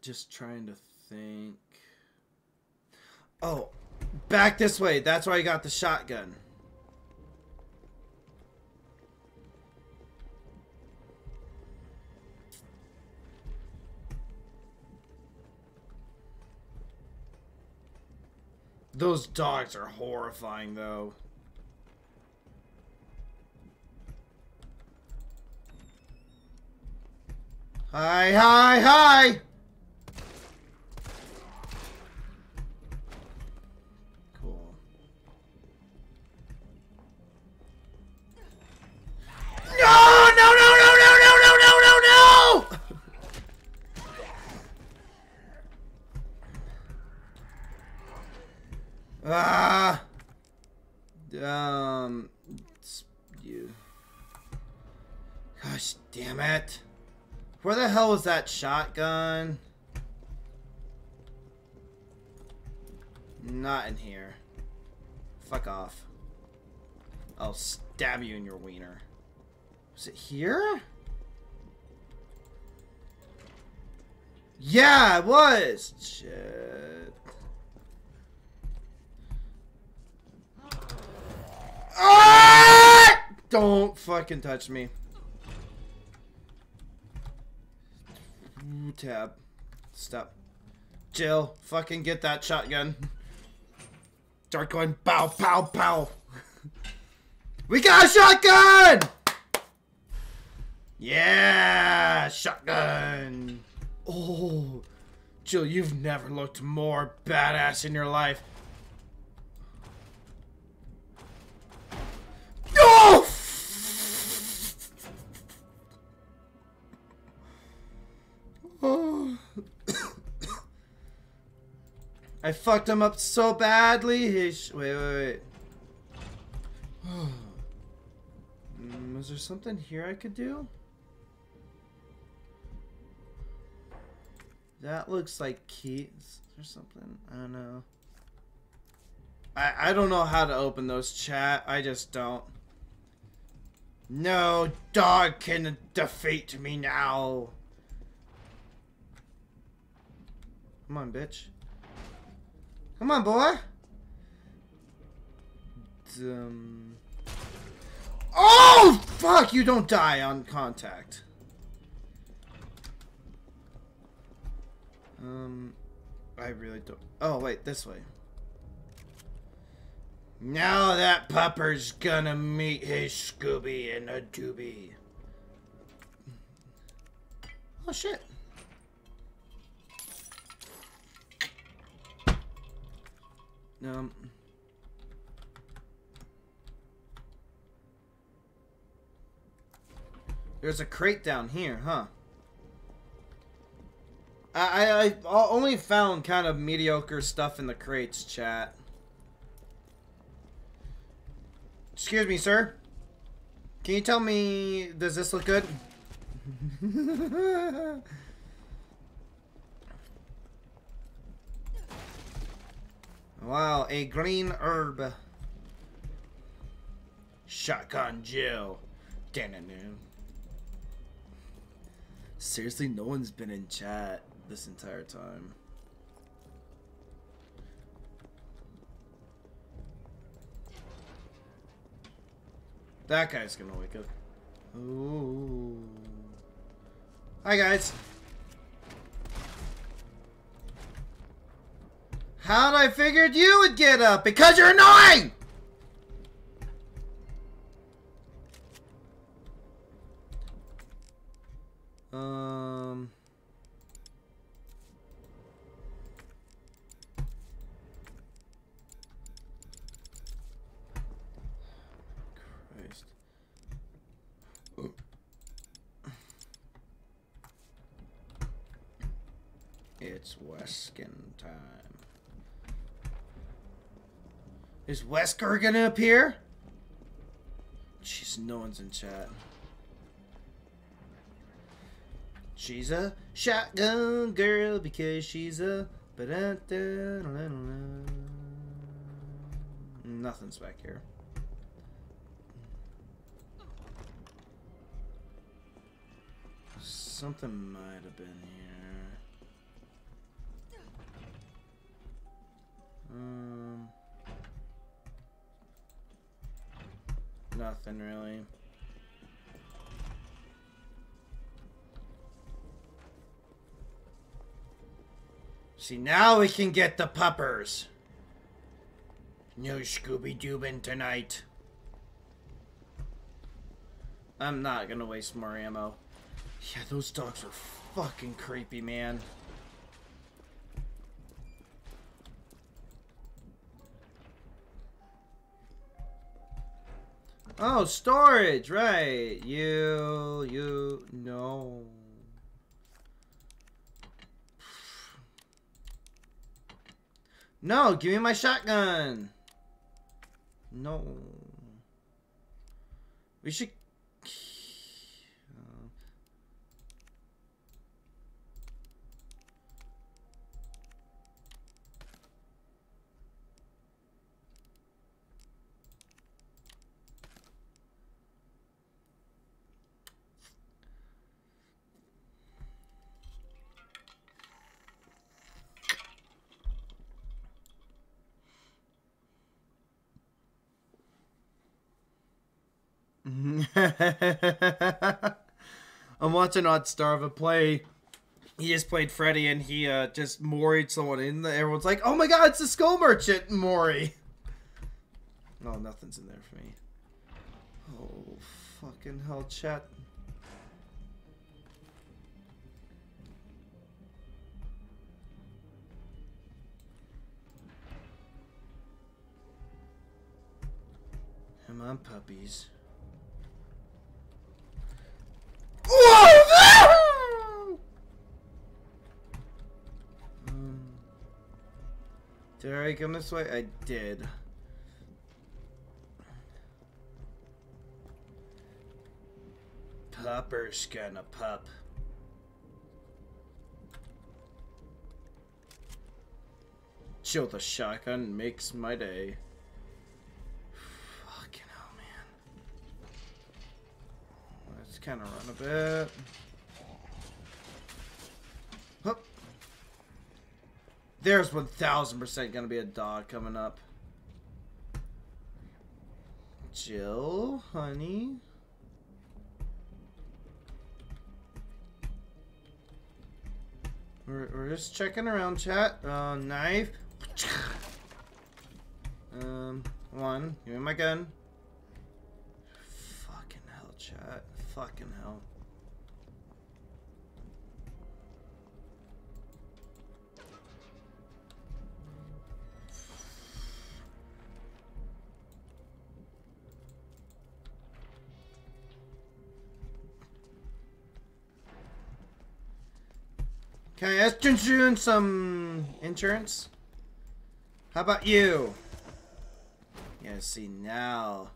Just trying to think. Oh, back this way. That's where I got the shotgun. Those dogs are horrifying, though. Hi, hi, hi! Ah! Um, you. Gosh damn it. Where the hell was that shotgun? Not in here. Fuck off. I'll stab you in your wiener. Was it here? Yeah, it was! Shit. Ah! Don't fucking touch me. Ooh, Tab. Stop. Jill, fucking get that shotgun. Start going pow, pow, pow. we got a shotgun! Yeah, shotgun. Oh, Jill, you've never looked more badass in your life. I fucked him up so badly. He wait, wait, wait. mm, is there something here I could do? That looks like keys or something. I don't know. I, I don't know how to open those chat. I just don't. No dog can defeat me now. Come on, bitch. Come on, boy. Oh, fuck! You don't die on contact. Um, I really don't. Oh, wait, this way. Now that pupper's gonna meet his Scooby and a doobie. Oh, shit. Um. There's a crate down here, huh? I, I, I only found kind of mediocre stuff in the crates, chat. Excuse me, sir. Can you tell me, does this look good? *laughs* wow, a green herb. Shotgun Jill. Dun-dun-dun. Seriously, no one's been in chat this entire time. That guy's gonna wake up. Ooh. Hi, guys. How'd I figured you would get up? Because you're annoying! Um... Christ. It's Weskin time. Is Wesker gonna appear? Jeez, no one's in chat. She's a shotgun girl because she's a. Nothing's back here. Something might have been here. Um. Nothing really. See, now we can get the puppers. No Scooby Doobin tonight. I'm not gonna waste more ammo. Yeah, those dogs are fucking creepy, man. Oh, storage, right. You, you, no. No, give me my shotgun. No. We should... Uh, *laughs* I'm watching Odd play. He just played Freddy and he uh, just moried someone in there. Everyone's like, oh my god, it's the skull merchant Mori. No, *laughs* nothing's in there for me. Oh, fucking hell, chat. Come on, puppies. Did I come this way? I did. Pupper's gonna pup. Chill the shotgun makes my day. Fucking hell, man. Let's kind of run a bit. There's 1000% gonna be a dog coming up. Jill, honey. We're, we're just checking around, chat. Uh, knife. Um, one. Give me my gun. Fucking hell, chat. Fucking hell. I ask Junjun some insurance? How about you? Yeah, see now.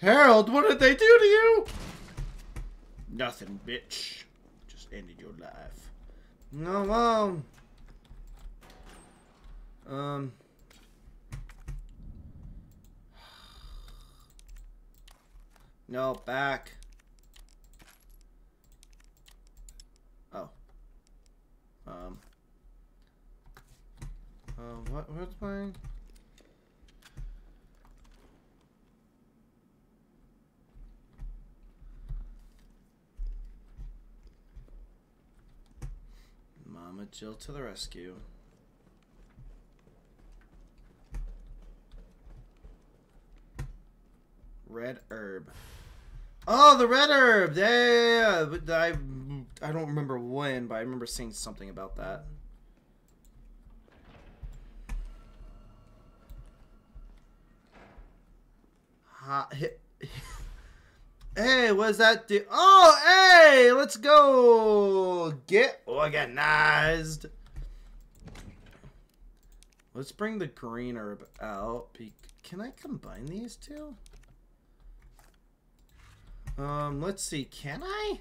Harold, what did they do to you? Nothing, bitch. Just ended your life. No, well. Um. *sighs* No, back. Um. Uh, what? What's my? Mama Jill to the rescue. Red herb. Oh, the red herb. Yeah. But I, I don't remember when, but I remember seeing something about that. *laughs* Hey, what's that do? Oh, hey, let's go get organized. Let's bring the green herb out. Can I combine these two? Um, let's see. Can I?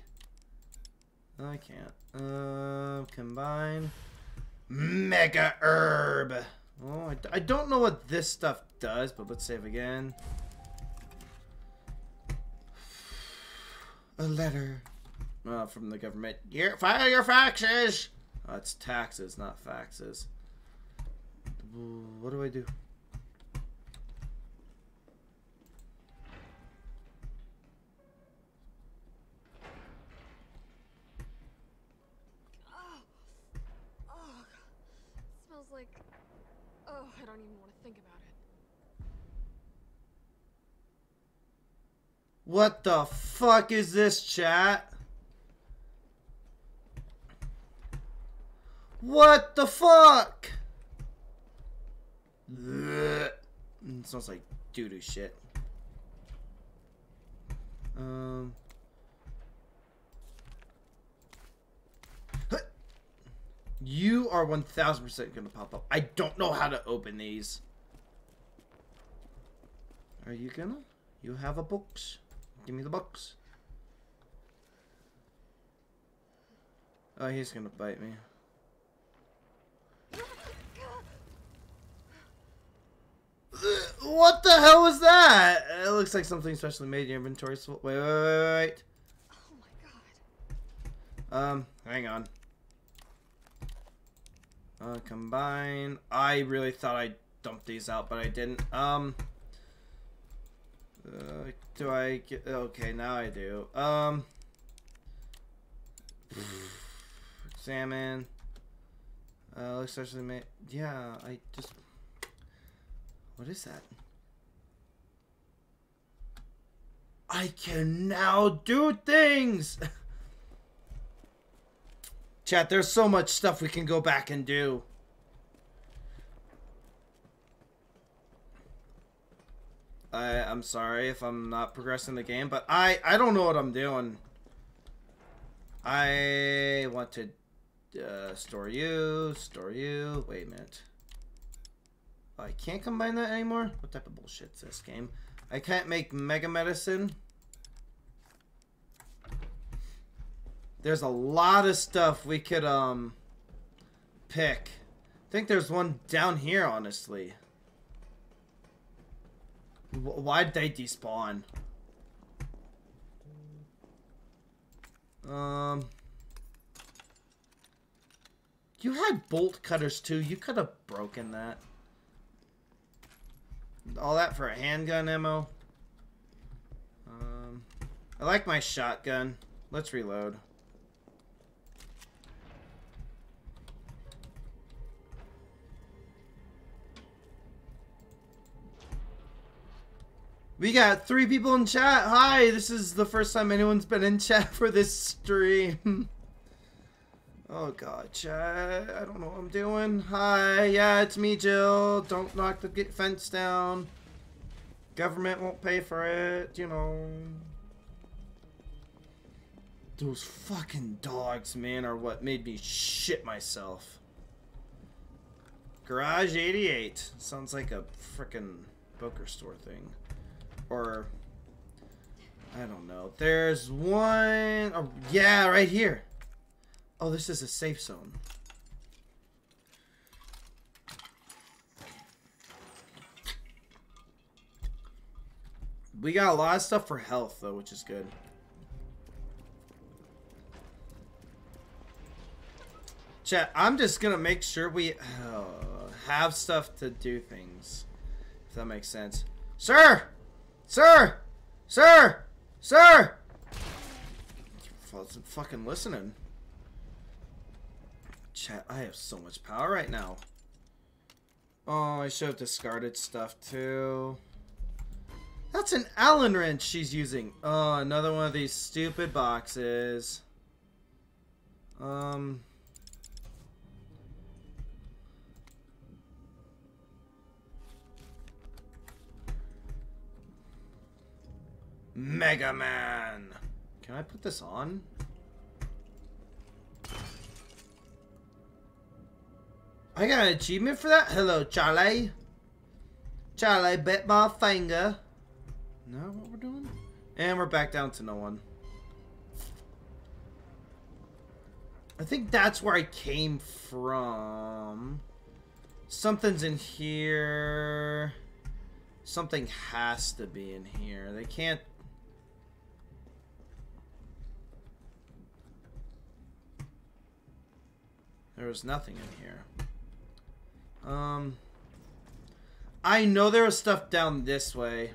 I can't. Um, combine. Mega herb. Oh, I, I don't know what this stuff does, but let's save again. A letter. Uh, from the government. Your, file your faxes! Oh, it's taxes, not faxes. What do I do? Oh, smells like. Oh, I don't even want to think about it. What the fuck is this, chat? What the fuck? Mm, smells like doo-doo shit. Um. You are 1000% gonna pop up. I don't know how to open these. Are you gonna? You have a box? Give me the box. Oh, he's gonna bite me. What the hell was that? It looks like something specially made in your inventory. wait, wait, wait, wait. Oh my god. Um, hang on. Uh, combine. I really thought I dumped these out, but I didn't. Um. Uh, do I get? Okay, now I do. Um. Examine. Uh, looks actually made. Yeah, I just. What is that? I can now do things! *laughs* Chat, there's so much stuff we can go back and do. I, I'm sorry if I'm not progressing the game, but I, I don't know what I'm doing. I want to uh, store you, store you. Wait a minute. I can't combine that anymore? What type of bullshit's this game? I can't make Mega Medicine. There's a lot of stuff we could, um, pick. I think there's one down here, honestly. Wh- Why'd they despawn? Um... You had bolt cutters too. You could have broken that. All that for a handgun ammo. Um, I like my shotgun. Let's reload. We got three people in chat. Hi, this is the first time anyone's been in chat *laughs* for this stream. oh god, chat. I don't know what I'm doing. Hi, yeah, it's me, Jill. Don't knock the fence down. Government won't pay for it, you know. Those fucking dogs, man, are what made me shit myself. Garage 88. Sounds like a frickin' poker store thing. Or, I don't know. There's one, oh, yeah, right here. Oh, this is a safe zone. We got a lot of stuff for health, though, which is good. Chat, I'm just gonna make sure we uh, have stuff to do things. If that makes sense. Sir! Sir! Sir! Sir! Wasn't fucking listening. Chat, I have so much power right now. Oh, I should have discarded stuff too. That's an Allen wrench she's using. Oh, another one of these stupid boxes. Um... Mega Man! Can I put this on? I got an achievement for that? Hello, Charlie. Charlie bit my finger. No, what we're doing? And we're back down to no one. I think that's where I came from. Something's in here. Something has to be in here. They can't There was nothing in here. Um, I know there was stuff down this way.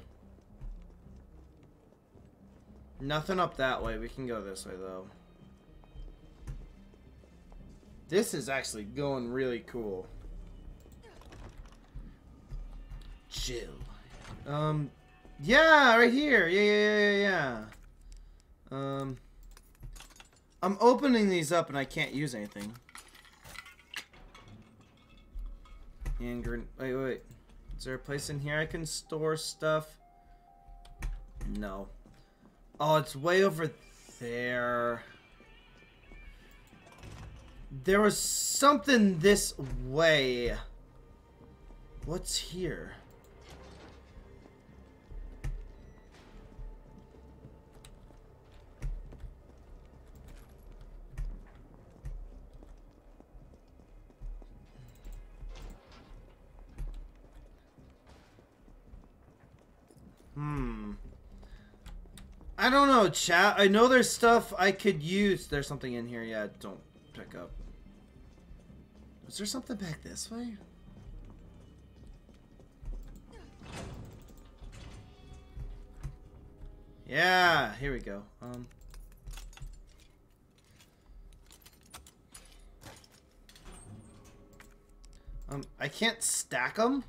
Nothing up that way. We can go this way, though. This is actually going really cool. Chill. Um, yeah, right here. Yeah, yeah, yeah, yeah, yeah. Um, I'm opening these up and I can't use anything. And wait, wait, wait. Is there a place in here I can store stuff? No. Oh, it's way over there. There was something this way. What's here? I don't know, chat. I know there's stuff I could use. There's something in here. Yeah, don't pick up. Was there something back this way? Yeah, here we go. Um. Um, I can't stack them.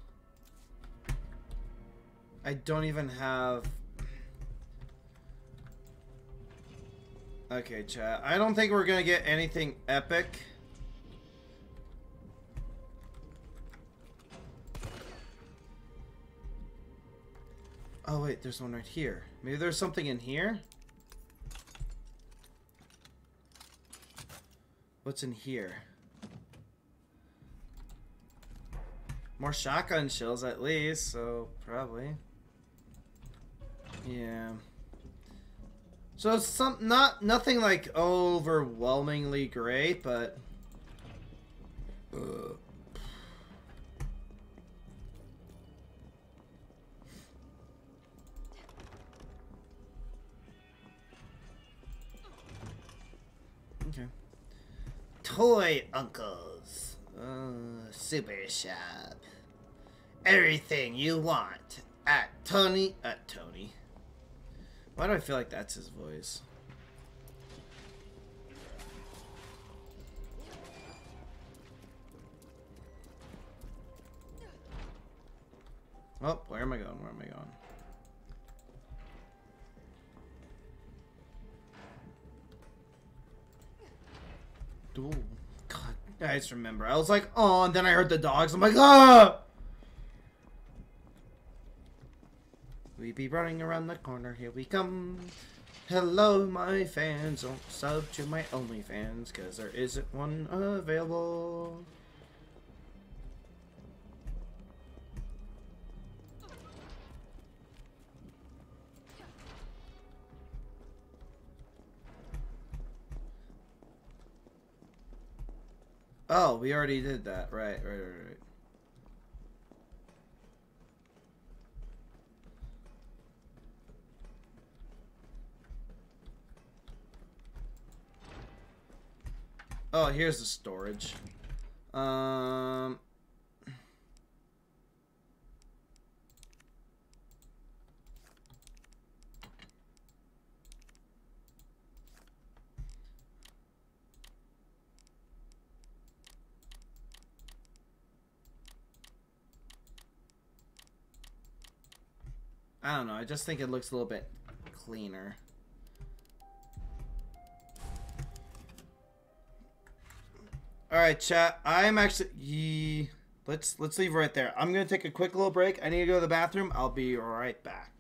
I don't even have... Okay, chat. I don't think we're gonna get anything epic. Oh wait, there's one right here. Maybe there's something in here? What's in here? More shotgun shells at least, so probably. Yeah. So some not nothing like overwhelmingly great, but uh. Okay. Toy uncles. Uh, super shop. Everything you want at Tony at Tony. Why do I feel like that's his voice? Oh, where am I going? Where am I going? Ooh, God, I just remember. I was like, oh, and then I heard the dogs. I'm like, ah! We be running around the corner. Here we come. Hello, my fans. Don't sub to my OnlyFans, because there isn't one available. Oh, we already did that. Right, right, right, right. Oh, here's the storage. Um. I don't know. I just think it looks a little bit cleaner. All right, chat. I'm actually. Ye, let's let's leave right there. I'm gonna take a quick little break. I need to go to the bathroom. I'll be right back.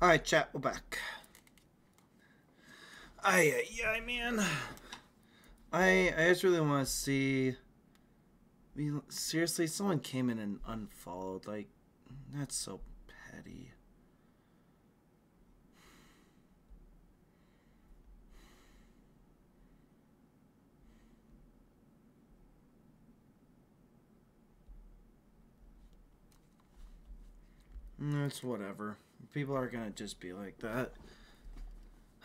Alright, chat, we're back. Ay, ay, ay, man. I, I just really want to see. I mean, seriously, someone came in and unfollowed. Like, that's so petty. It's whatever. People are gonna just be like that. *sighs*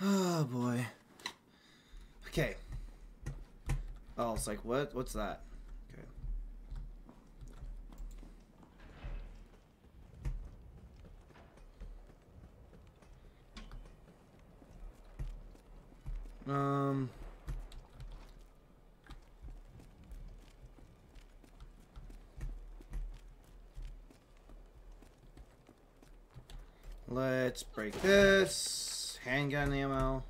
Oh boy. Okay. Oh, it's like what? What's that? Okay. Um. Let's break this. Handgun ammo.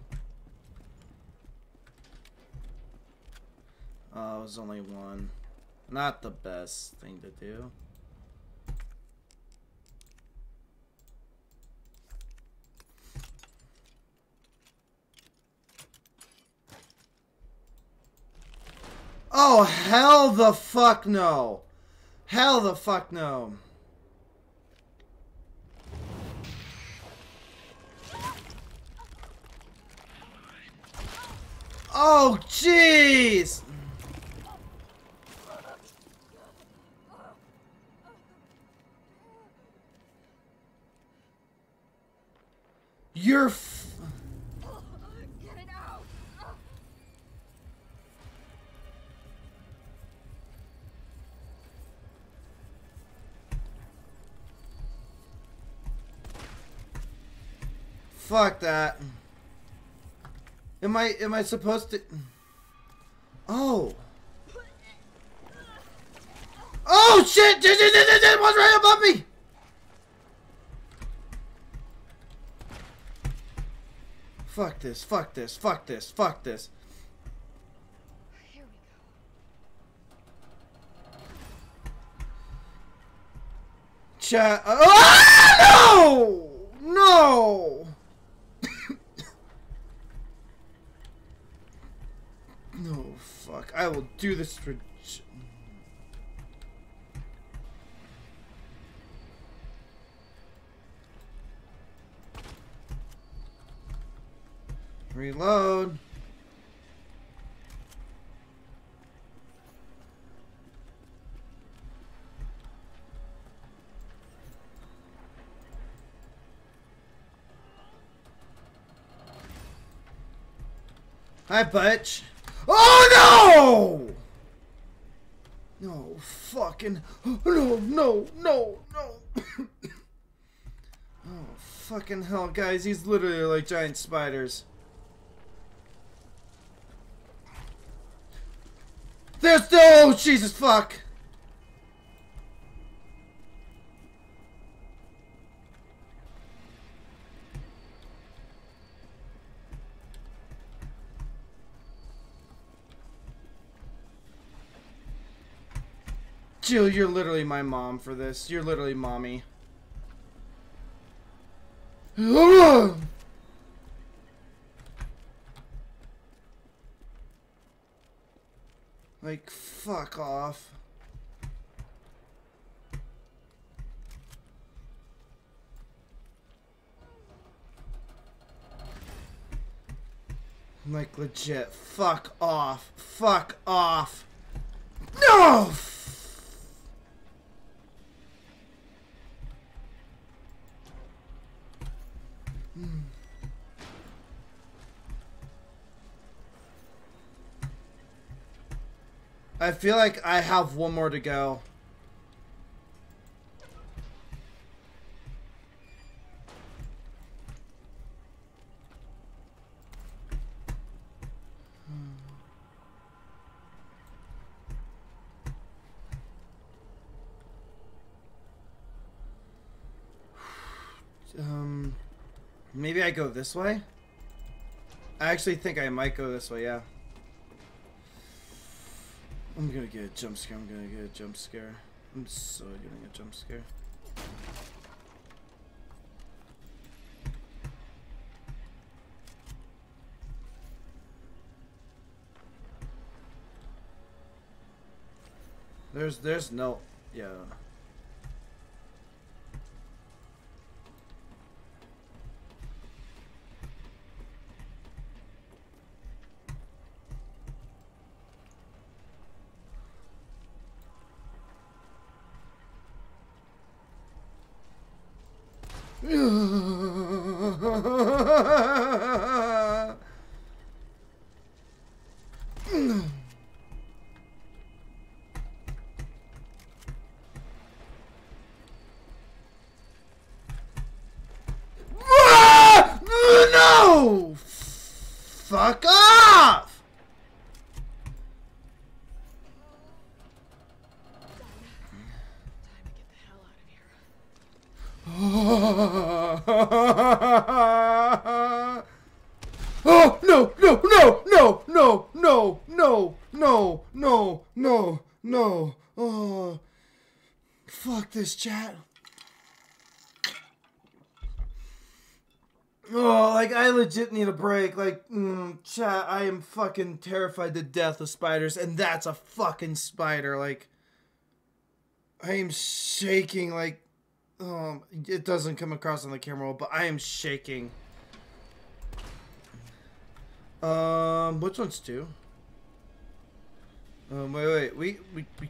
Oh, it was only one. Not the best thing to do. Oh, hell the fuck no. Hell the fuck no. Oh, jeez! You're f-! Fuck that. Am I am I supposed to Oh. Oh shit! Shit, One's right above me! Fuck this, fuck this, fuck this, fuck this. Chat. Ah, no! No! No, fuck. I will do this for. Reload. Hi, Butch. Oh no! No, fucking. No, no, no, no. *coughs* oh, fucking hell, guys. He's literally like giant spiders. There's no. Oh, Jesus, fuck. Jill, you're literally my mom for this. You're literally mommy. *sighs* Like, fuck off. Like, legit. Fuck off. Fuck off. No! I feel like I have one more to go. *sighs* Um, maybe I go this way? I actually think I might go this way, yeah. I'm gonna get a jump scare. I'm gonna get a jump scare. I'm so getting a jump scare. There's there's no yeah. This chat oh like I legit need a break like mm, chat I am fucking terrified to death of spiders and that's a fucking spider like I am shaking like um it doesn't come across on the camera but I am shaking um, which one's two? Um, wait, wait, we, we, we.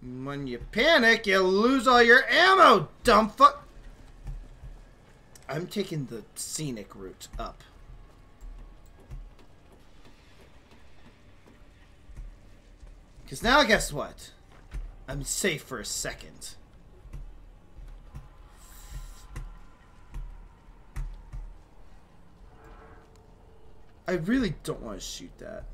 When you panic, you lose all your ammo, dumb fuck. I'm taking the scenic route up. Because now, guess what? I'm safe for a second. I really don't want to shoot that.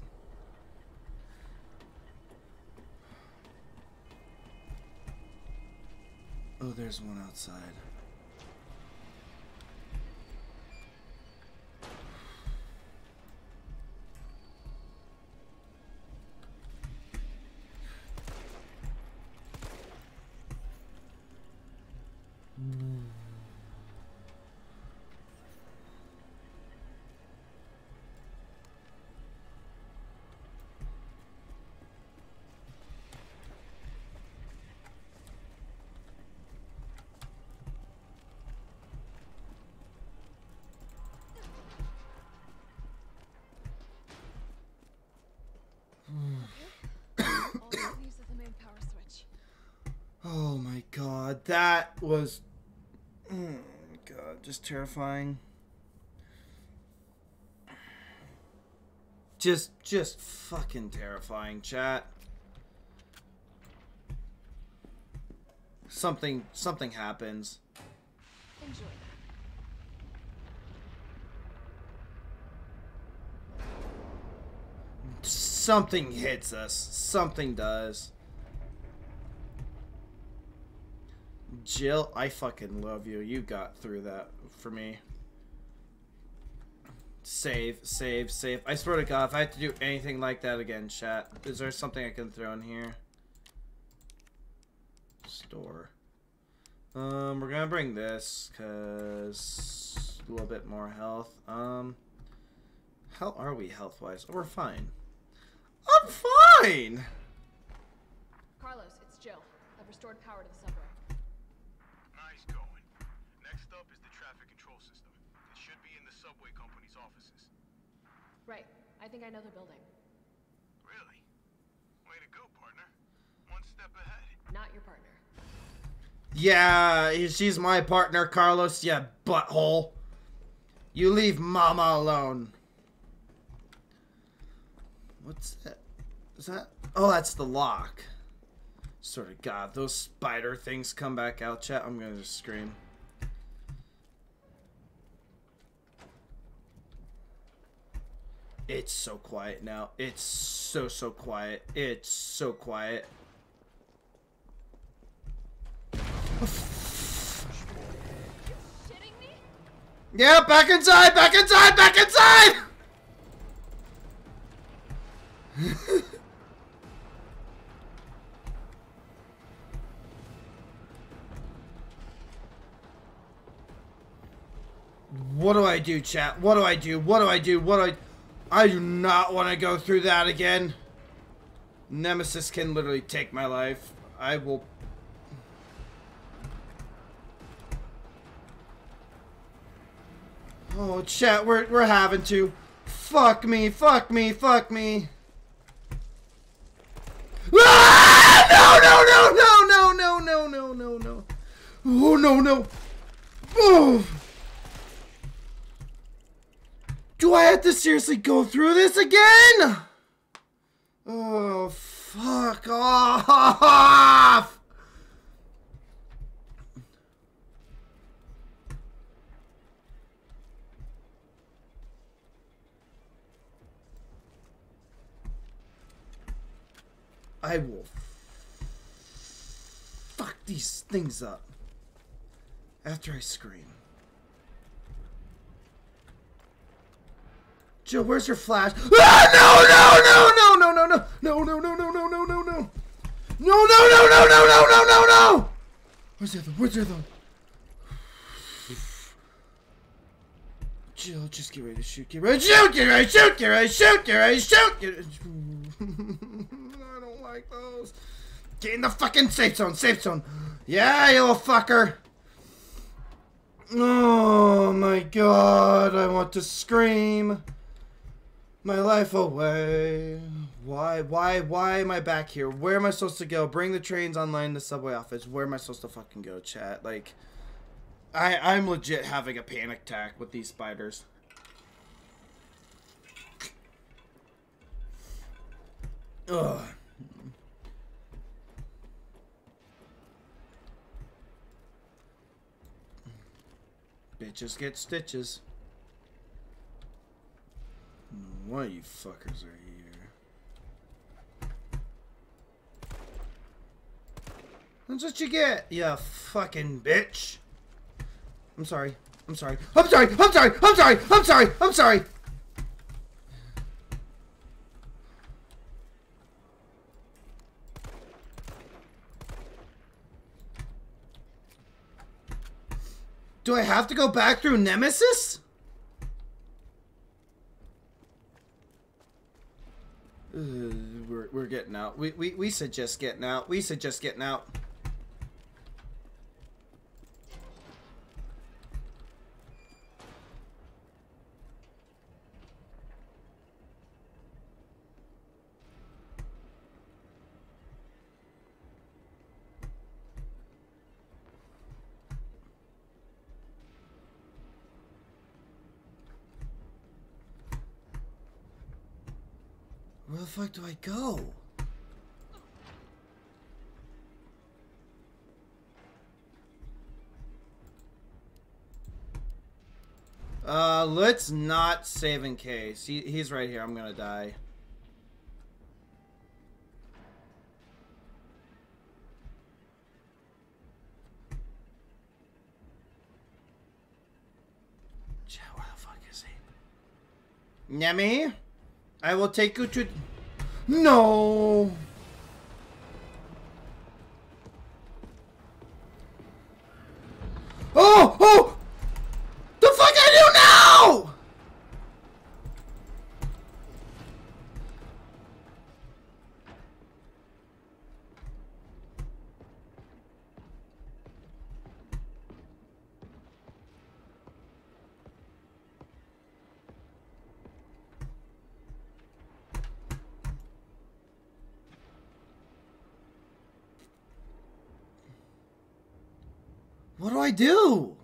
Oh, there's one outside. All that leaves is the main power switch. Oh my that was. Oh god, just terrifying. Just, just fucking terrifying, chat. Something, something happens. Enjoy that. Something hits us. Something does. Jill, I fucking love you. You got through that for me. Save, save, save. I swear to God, if I have to do anything like that again, chat, is there something I can throw in here? Store. Um, we're gonna bring this, cause a little bit more health. Um, how are we health-wise? Oh, we're fine. I'm fine! Carlos, it's Jill. I've restored power to the subway. Nice going. Next up is the traffic control system. It should be in the subway company's offices. Right. I think I know the building. Really? Way to go, partner. One step ahead. Not your partner. Yeah, she's my partner, Carlos, yeah, butthole. You leave Mama alone. What's that? Is that? Oh, that's the lock. Sort of God, those spider things come back out, chat. I'm gonna just scream. It's so quiet now. It's so, so quiet. It's so quiet. Yeah, back inside, back inside, back inside! *laughs* what do I do, chat? What do I do? What do I do? What do I... I do not want to go through that again. Nemesis can literally take my life. I will... Oh, chat, we're, we're having to. Fuck me, fuck me, fuck me. Ah! No, no, no, no, no, no, no, no, no. Oh, no, no. Oh. Do I have to seriously go through this again? Oh, fuck off! I will fuck these things up after I scream. Jill, where's your flash? Ah, no, no, no, no, no, no, no, no, no, no, no, no, no, no. No, no, no, no, no, no, no, no, no. Where's the other? Where's the other? Jill, just get ready to shoot. Get ready to shoot. Get ready to shoot. Get ready to shoot. Get ready to shoot. Get I don't like those. Get in the fucking safe zone. Safe zone. Yeah, you little fucker. Oh my god, I want to scream my life away. Why, why, why am I back here? Where am I supposed to go? Bring the trains online, the subway office. Where am I supposed to fucking go, chat? Like, I, I'm legit having a panic attack with these spiders. Ugh. Bitches get stitches. Why you fuckers are here? That's what you get, you fucking bitch. I'm sorry. I'm sorry. I'm sorry. I'm sorry. I'm sorry. I'm sorry. I'm sorry. Do I have to go back through Nemesis? We're, we're getting out. We, we, we suggest getting out. We suggest getting out. Fuck do I go? Uh, let's not save in case. He, he's right here. I'm gonna die. Where the fuck is he? Nemi? I will take you to... No! Oh! Oh! The fuck I do now? What do I do?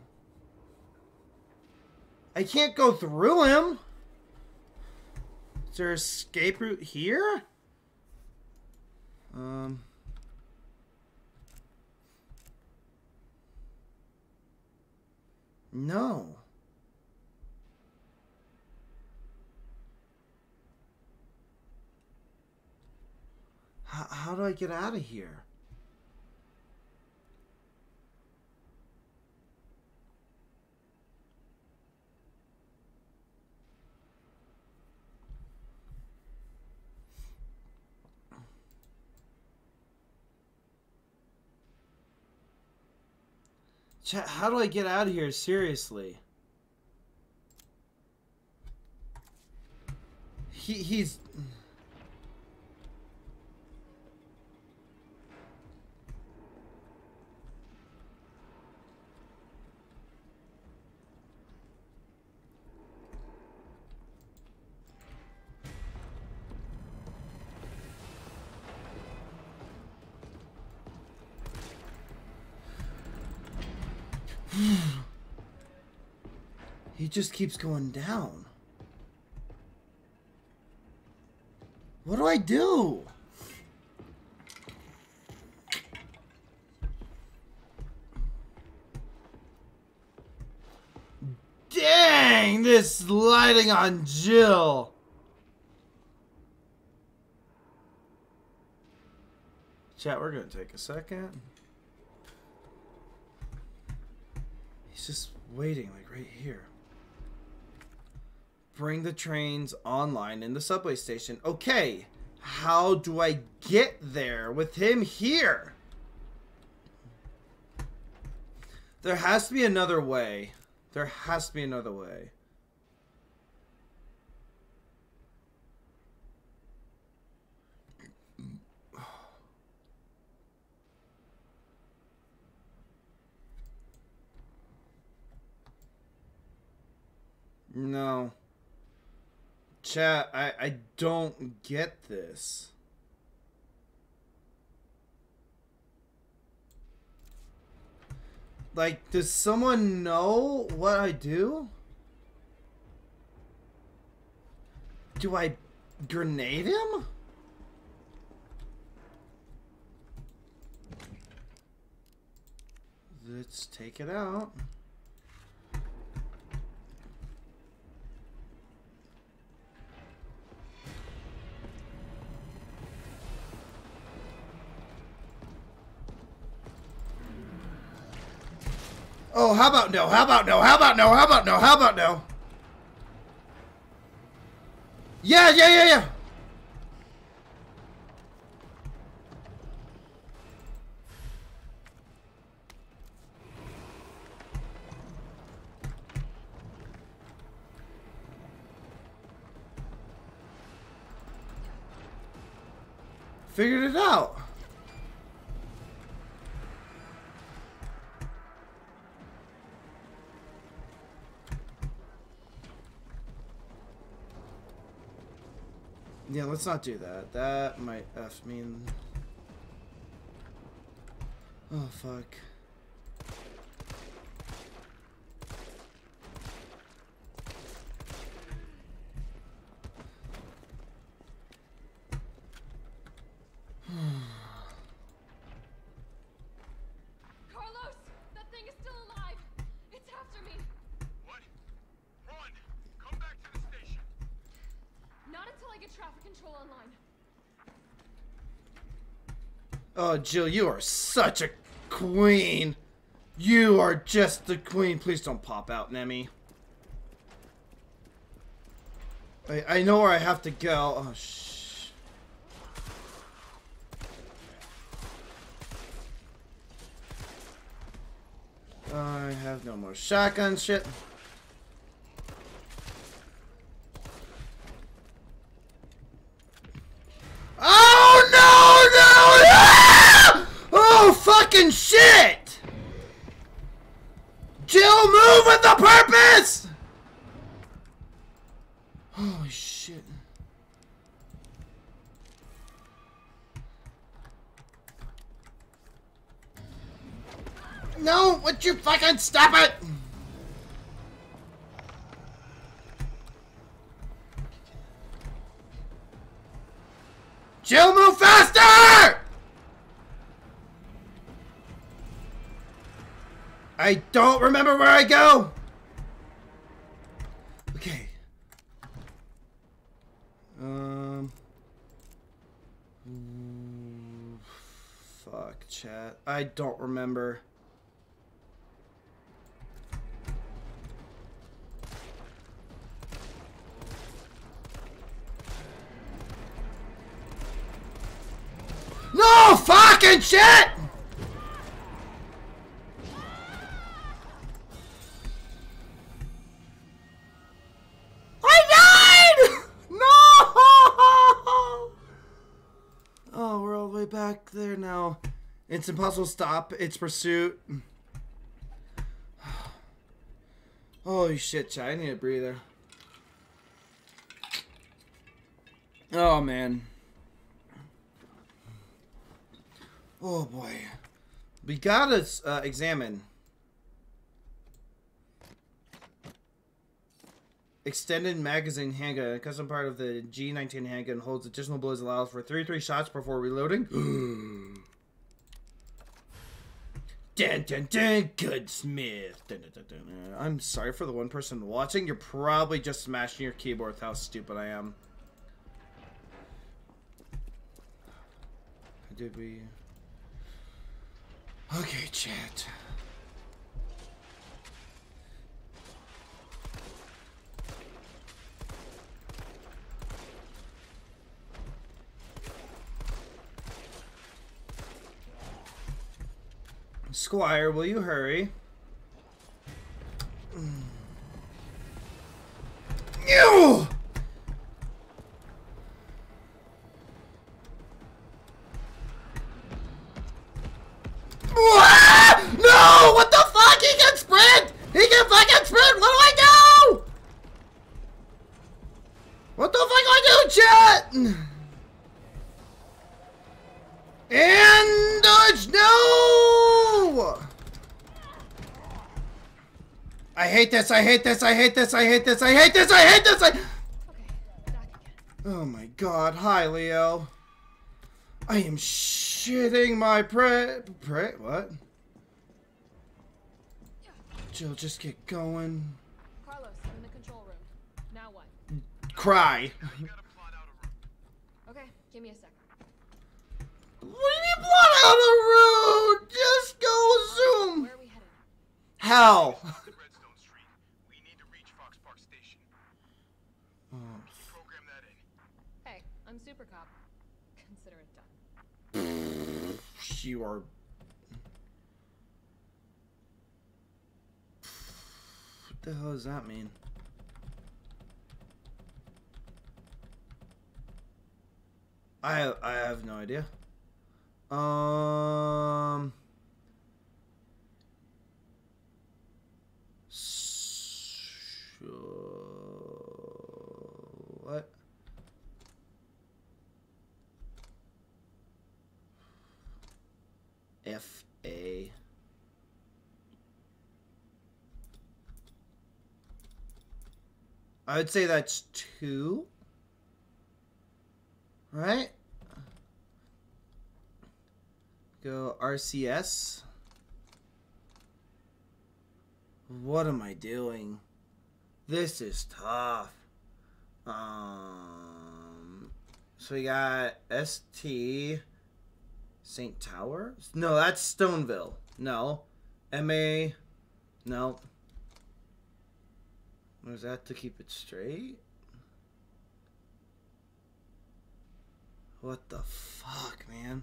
I can't go through him. Is there escape route here? Um. No. How, how do I get out of here? How do I get out of here? Seriously. he he's just keeps going down. What do I do? Dang, this lighting on Jill. Chat, we're gonna take a second. He's just waiting, like right here. Bring the trains online in the subway station. Okay, how do I get there with him here? There has to be another way. There has to be another way. No. Chat, I, I don't get this. Like, does someone know what I do? Do I grenade him? Let's take it out. Oh, how about no? How about no? How about no? How about no? How about no? Yeah, yeah, yeah, yeah. Figured it out. Yeah, let's not do that. That might F mean. Oh, fuck. Jill, you are such a queen. You are just the queen. Please don't pop out, Nemi. I, I know where I have to go. Oh, shh. I have no more shotgun shit. Oh no, no, no! Oh fucking shit! Jill, move with the purpose! Holy shit. No, would stop it? Jill, move faster! I don't remember where I go. Okay. Um. Fuck, chat. I don't remember. shit! I died! *laughs* No! Oh, we're all the way back there now. It's impossible to stop its pursuit. *sighs* Holy shit, Chai. I need a breather. Oh, man. Oh, boy. We gotta uh, examine. Extended magazine handgun. A custom part of the G19 handgun holds additional bullets allows for 33 shots before reloading. *gasps* dun dun dun, Goodsmith. Dun, dun, dun, dun. I'm sorry for the one person watching. You're probably just smashing your keyboard with how stupid I am. Did we... Okay, chat. Squire, will you hurry? This, I hate this, I hate this, I hate this, I hate this, I hate this, I... Okay. Oh my god, hi Leo. I am shitting my pre... Pre... What? Jill, just get going. Carlos, I'm in the control room. Now what? Cry. Okay, give me a second. What do you mean blood out of road? Just go zoom. Where are we headed? Hell. *laughs* The Redstone Street. We need to reach Fox Park Station. Program that in. Hey, I'm Super Cop. Consider it done. You are... What the hell does that mean? I I have no idea. Um. So, what? F A. I would say that's two. Right? Go RCS. What am I doing? This is tough. Um, so we got ST St. Tower? No, that's Stoneville. No. MA. No. Was that to keep it straight? What the fuck, man?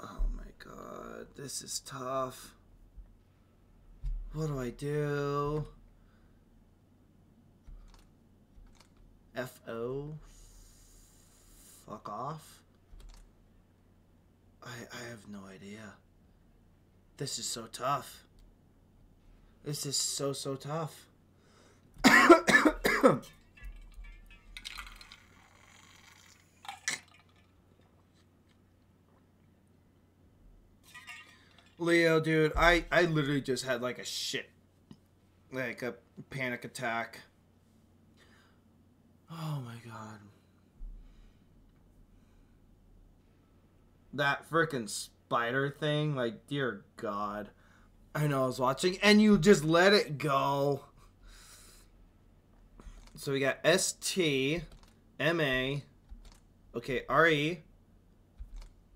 Oh my god, this is tough. What do I do? FO? Fuck off? I, I have no idea. This is so tough. This is so, so tough. *coughs* *coughs* *coughs* Leo, dude, I, I literally just had like a shit, like a panic attack. Oh my god. That freaking spider thing, like, dear god. I know I was watching, and you just let it go. So we got S T M A, okay, R E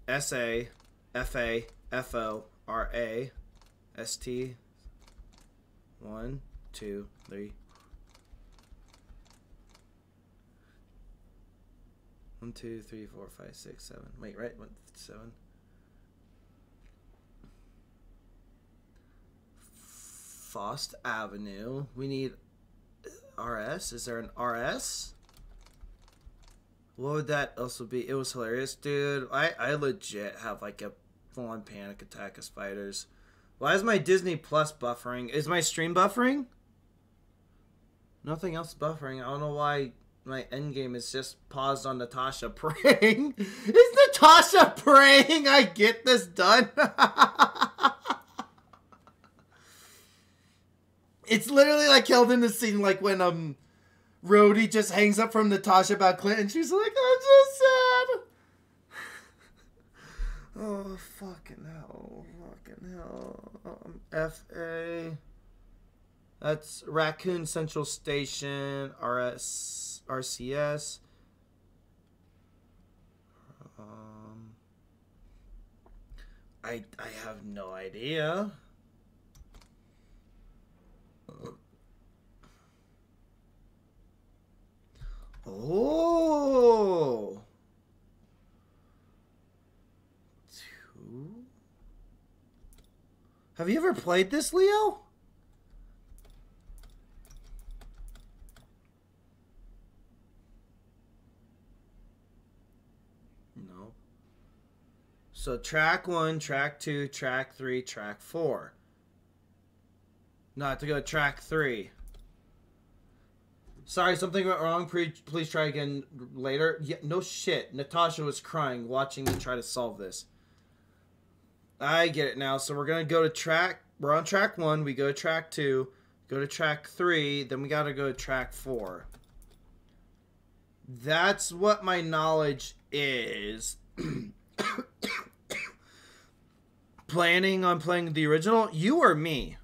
S A F A F O R A S T. One, two, three. One, two, three, four, five, six, seven. Wait, right? One, seven. Fost Avenue. We need RS. Is there an RS? What would that also be? It was hilarious, dude. I, I legit have like a full on panic attack of spiders. Why is my Disney Plus buffering? Is my stream buffering? Nothing else buffering. I don't know why my end game is just paused on Natasha *laughs* praying. is Natasha praying I get this done? *laughs* it's literally like held in the scene like when um Rhodey just hangs up from Natasha about Clinton. She's like, I'm just sad. Oh fucking hell. Fucking hell. Um, FA. That's Raccoon Central Station, RS, RCS. Um, I I have no idea. Oh. Two. Have you ever played this, Leo? No. So track one, track two, track three, track four. Not to go to track three. Sorry, something went wrong. Please try again later. Yeah, no shit. Natasha was crying watching me try to solve this. I get it now. So we're gonna go to track. We're on track one. We go to track two. Go to track three. Then we gotta go to track four. That's what my knowledge is. *coughs* Planning on playing the original? You or me?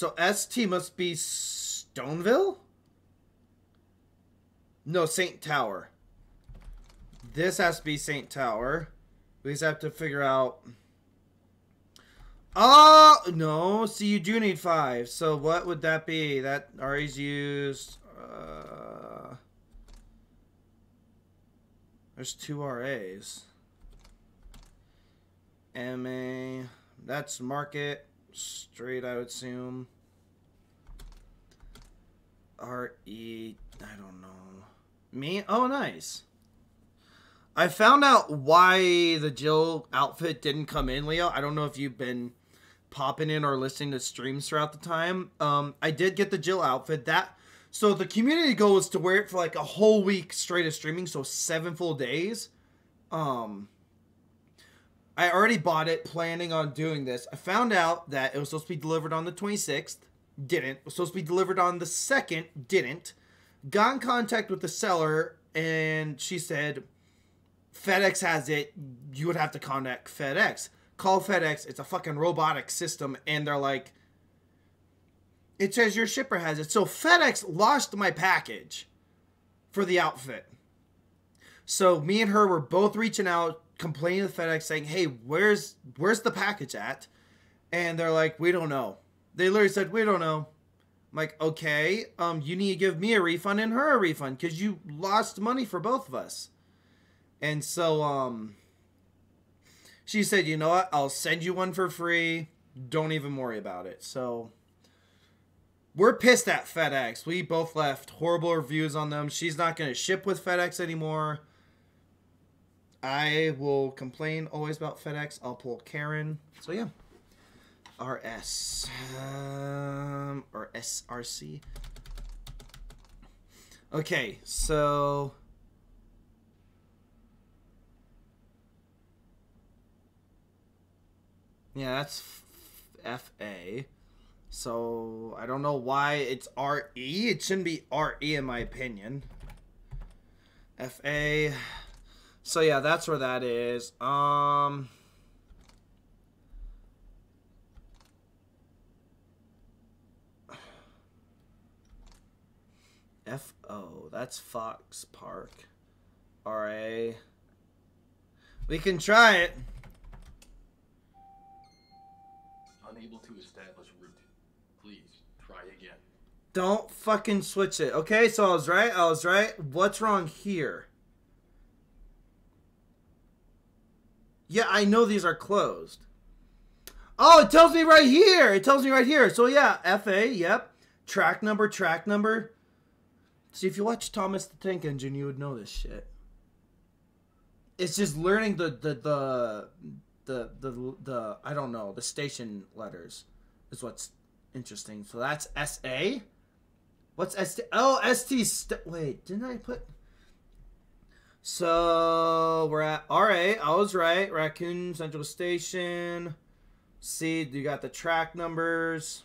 So ST must be Stoneville? No, St. Tower. This has to be St. Tower. We just have to figure out. Oh, no. See, you do need five. So what would that be? That RA's used. Uh, there's two RAs. MA. That's market. Straight, I would assume. R-E, I don't know. Me? Oh, nice. I found out why the Jill outfit didn't come in, Leo. I don't know if you've been popping in or listening to streams throughout the time. Um, I did get the Jill outfit. That so the community goal is to wear it for like a whole week straight of streaming, so seven full days. Um, I already bought it, planning on doing this. I found out that it was supposed to be delivered on the 26th. Didn't. It was supposed to be delivered on the 2nd. Didn't. Got in contact with the seller, and she said, FedEx has it. You would have to contact FedEx. Call FedEx. It's a fucking robotic system. And they're like, it says your shipper has it. So FedEx lost my package for the outfit. So me and her were both reaching out, complaining to FedEx, saying, "Hey, where's where's the package at?" And they're like, "We don't know." They literally said, "We don't know." I'm like, "Okay, um, you need to give me a refund and her a refund because you lost money for both of us." And so, um, she said, "You know what? I'll send you one for free. Don't even worry about it." So. We're pissed at FedEx. We both left horrible reviews on them. She's not going to ship with FedEx anymore. I will complain always about FedEx. I'll pull Karen. So yeah. RS um, or SRC. Okay, so yeah, that's FA. So I don't know why it's RE. It shouldn't be RE in my opinion. FA. So yeah, that's where that is. Um FO, that's Fox Park. RA. We can try it. Unable to establish route. Please try again. Don't fucking switch it. Okay, so I was right. I was right. What's wrong here? Yeah, I know these are closed. Oh, it tells me right here. It tells me right here. So yeah, FA, yep. Track number, track number. See, if you watch Thomas the Tank Engine, you would know this shit. It's just learning the the the the the, the I don't know the station letters is what's interesting. So that's S A. What's ST? Oh, ST. St- wait, didn't I put? So we're at RA. I was right. Raccoon Central Station. See, you got the track numbers.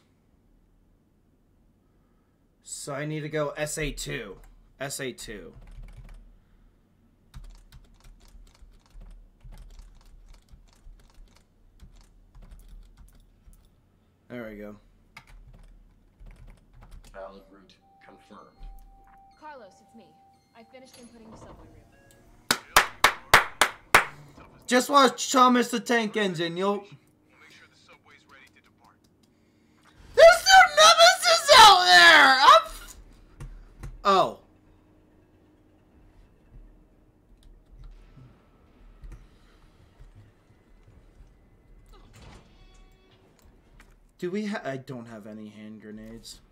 So I need to go SA2. SA2. There we go. Valid route confirmed. Carlos, it's me. I finished inputting the subway route. Just watch Thomas the Tank Engine. You'll. Sure the subway's ready to depart. There's no nemesis out there. I'm. Oh. Do we ha- I don't have any hand grenades. *gasps*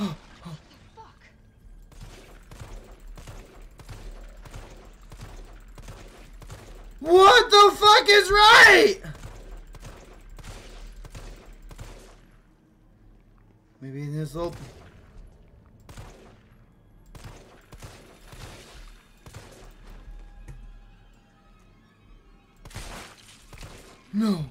Oh. What the fuck is right? Maybe in this open. No.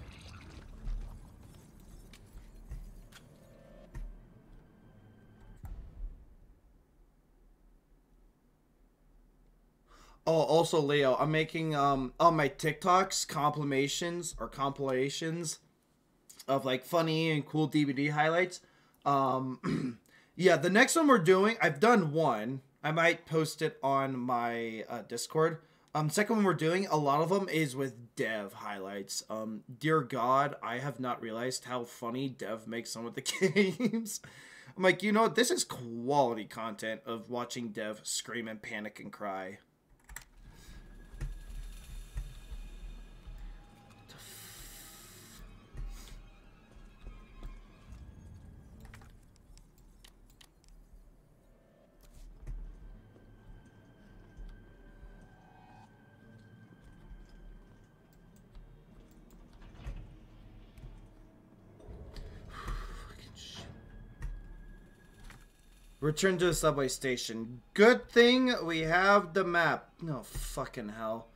Oh, also Leo, I'm making um on my TikToks compilations or compilations of like funny and cool DBD highlights. Um *clears throat* yeah, the next one we're doing, I've done one. I might post it on my uh, Discord. Um second one we're doing, a lot of them is with Dev highlights. Um dear god, I have not realized how funny Dev makes some of the *laughs* games. I'm like, you know, this is quality content of watching Dev scream and panic and cry. Return to the subway station. Good thing we have the map. No fucking hell.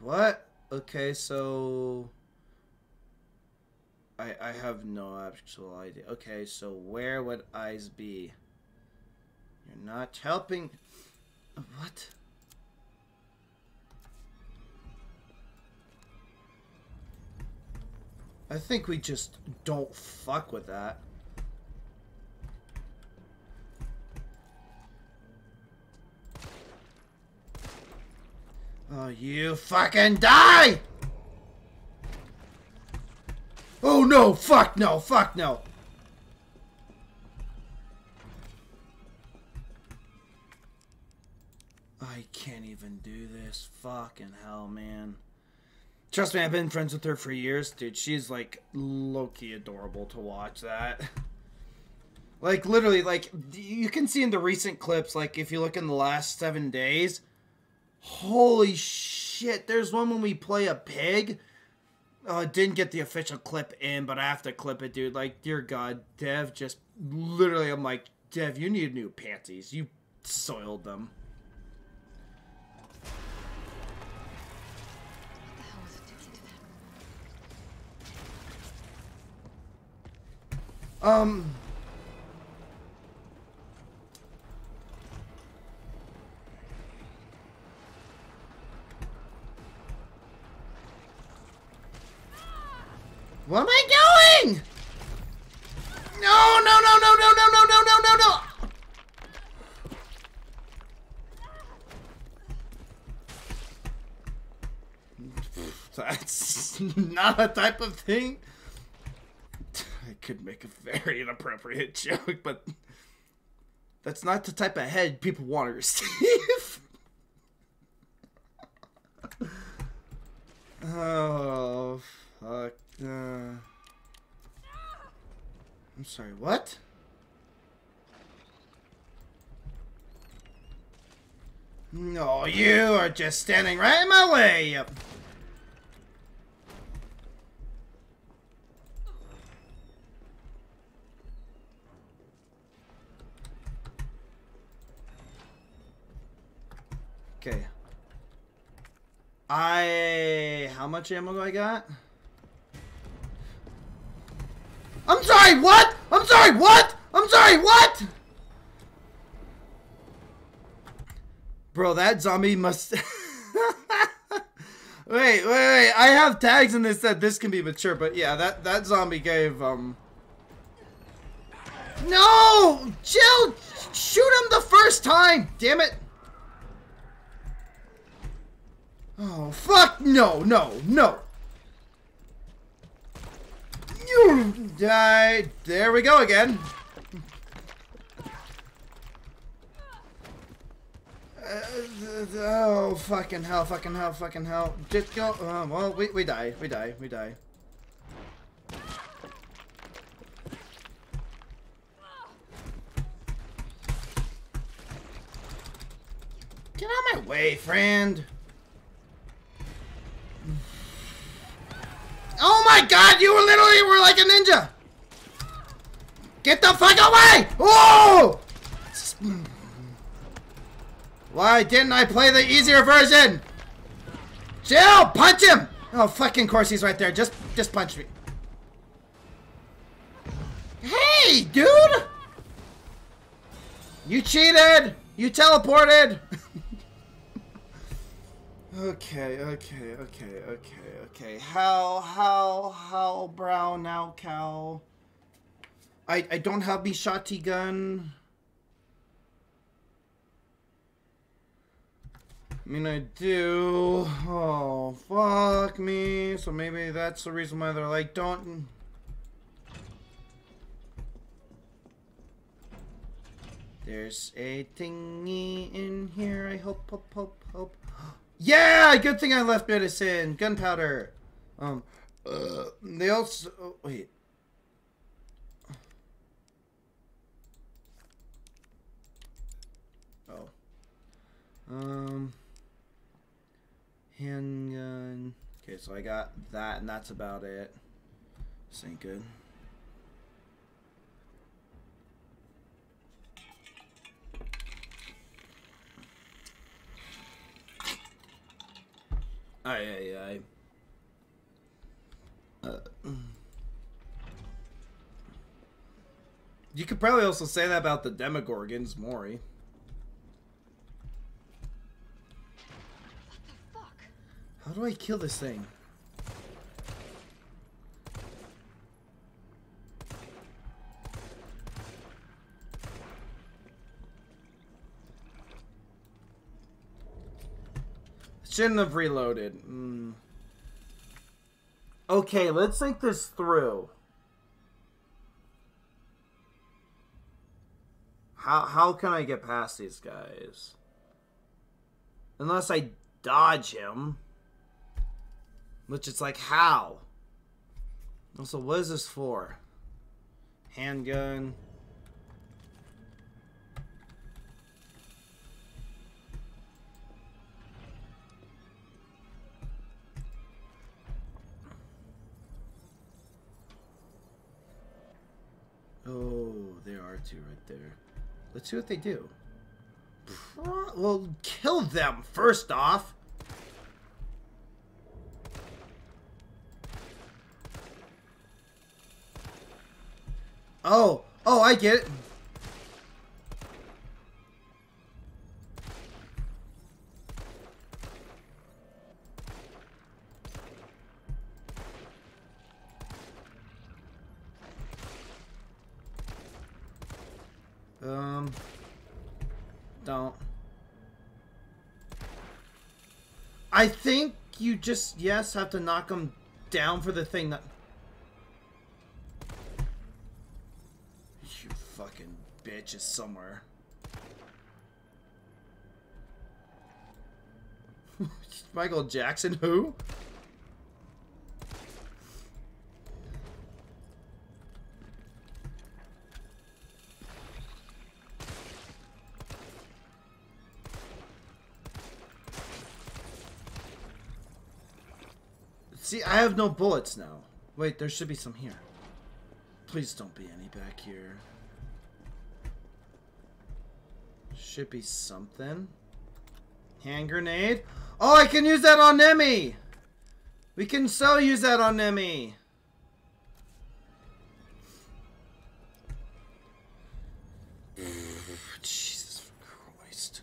What? Okay, so I I have no actual idea. Okay, so where would eyes be? You're not helping. What? I think we just don't fuck with that. Oh, you fucking die! Oh no, fuck no, fuck no. I can't even do this. Fucking hell, man. Trust me, I've been friends with her for years, dude. She's like low-key adorable to watch that. *laughs* Like literally, like you can see in the recent clips, like if you look in the last seven days, holy shit! There's one when we play a pig. Oh, I didn't get the official clip in, but I have to clip it, dude. Like, dear God, Dev just literally, I'm like, Dev, you need new panties. You soiled them. Um. What am I going? No, no, no, no, no, no, no, no, no, no, no. *laughs* That's *laughs* not a type of thing could make a very *laughs* inappropriate joke, but that's not the type of head people want to receive. *laughs* oh, fuck. Uh, I'm sorry, what? No, you are just standing right in my way. I... How much ammo I got? I'm sorry, what? I'm sorry, what? I'm sorry, what? Bro, that zombie must... *laughs* wait, wait, wait. I have tags in this that this can be mature, but yeah, that, that zombie gave, um... No! Jill! Shoot him the first time! Damn it! Oh, fuck! No, no, no! You died. There we go again. Uh, oh, fucking hell, fucking hell, fucking hell. Just go. Uh, well, we, we die. We die. We die. Get out of my way, friend. Oh my god, you literally were like a ninja! Get the fuck away! Oh! Why didn't I play the easier version? Jill, punch him! Oh, fucking course he's right there. Just, just punch me. Hey, dude! You cheated! You teleported! *laughs* okay, okay, okay, okay, okay. How, how, how, brown now, cow? I, I don't have me shotty gun. I mean, I do. Oh, fuck me. So maybe that's the reason why they're like, don't... There's a thingy in here. I hope, hope, hope, hope. Yeah! Good thing I left medicine. Gunpowder. Um, uh, they also... Oh, wait. Oh. Um... Handgun. Okay, so I got that, and that's about it. This ain't good. Aye, aye, aye. Uh, you could probably also say that about the Demogorgons, Mori. How do I kill this thing? Shouldn't have reloaded. Mm. Okay, let's think this through. How how can I get past these guys? Unless I dodge him. Which it's like, how? Also, what is this for? Handgun. Are two right there. Let's see what they do. Well, kill them first off. Oh, oh, I get it. I think you just, yes, have to knock them down for the thing that... You fucking bitch is somewhere. *laughs* Michael Jackson, who? I have no bullets now. Wait, there should be some here. Please don't be any back here. Should be something. Hand grenade. Oh, I can use that on Nemi! We can so use that on Nemi! *sighs* Jesus Christ.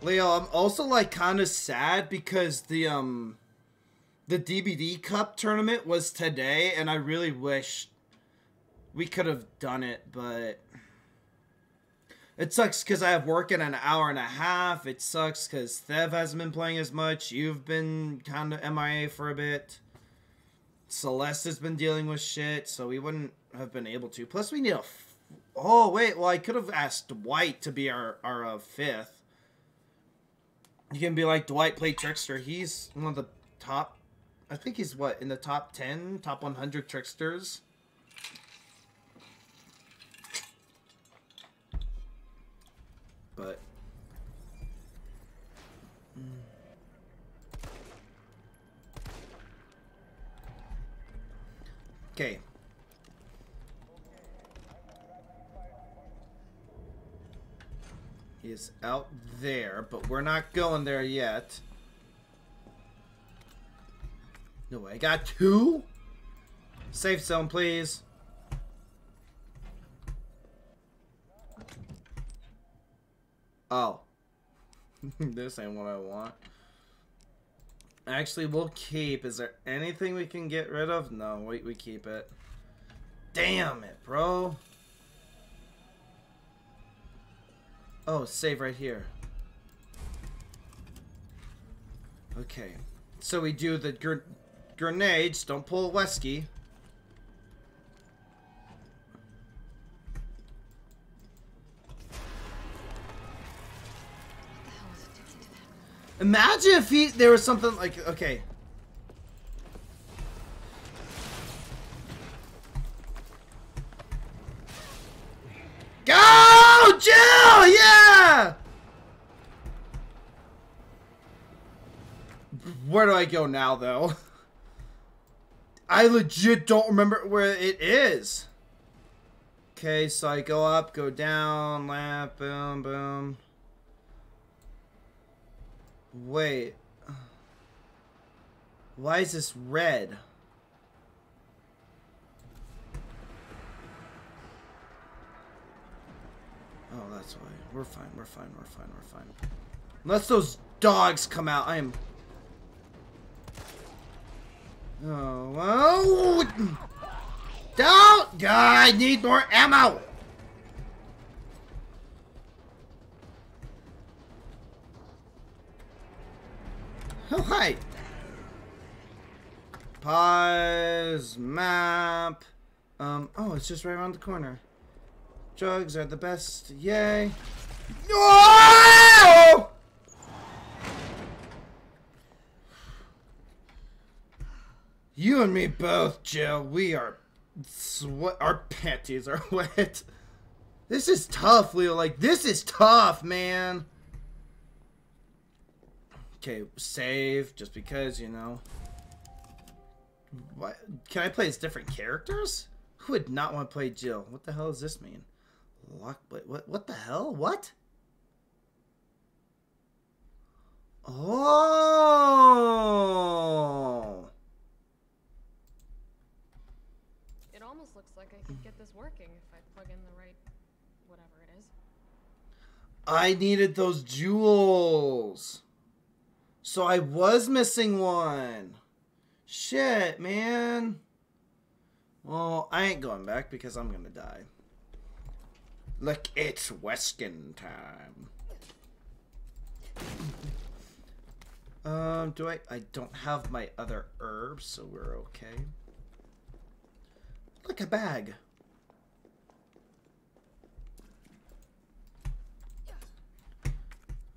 Leo, I'm also like kind of sad because the um the DBD Cup tournament was today and I really wish we could have done it, but it sucks because I have work in an hour and a half. It sucks because Thev hasn't been playing as much. You've been kind of MIA for a bit. Celeste has been dealing with shit, so we wouldn't have been able to. Plus, we need a. Oh wait, well I could have asked Dwight to be our our uh, fifth. You can be like Dwight play Trickster. He's one of the top. I think he's what in the top ten, top one hundred tricksters. But mm. Okay. He is out there, but we're not going there yet. No way. I got two? Safe zone, please. Oh. *laughs* this ain't what I want. Actually, we'll keep. Is there anything we can get rid of? No, wait, we keep it. Damn it, bro. Oh, save right here. Okay. So we do the grenades. Don't pull a Wesky. Imagine if he there was something like okay. Go, Jill! Yeah. Where do I go now, though? *laughs* I legit don't remember where it is. Okay, so I go up, go down, lap, boom, boom. Wait. Why is this red? Oh, that's why. We're fine, we're fine, we're fine, we're fine. Unless those dogs come out, I am... Oh, well... Don't! God, I need more ammo! Oh, hi! Pause, map. Um, oh, it's just right around the corner. Drugs are the best. Yay. No! You and me both, Jill. We are sweat. Our panties are *laughs* wet. This is tough, Leo. Like, this is tough, man. Okay, save, just because, you know. What? Can I play as different characters? Who would not want to play Jill? What the hell does this mean? Lockblade. What, what the hell? What? Oh! It almost looks like I could get this working if I plug in the right whatever it is. I needed those jewels. So I was missing one. Shit, man. Well, I ain't going back because I'm gonna die. Look, it's Weskin time. Um, do I? I don't have my other herbs, so we're okay. Look, a bag.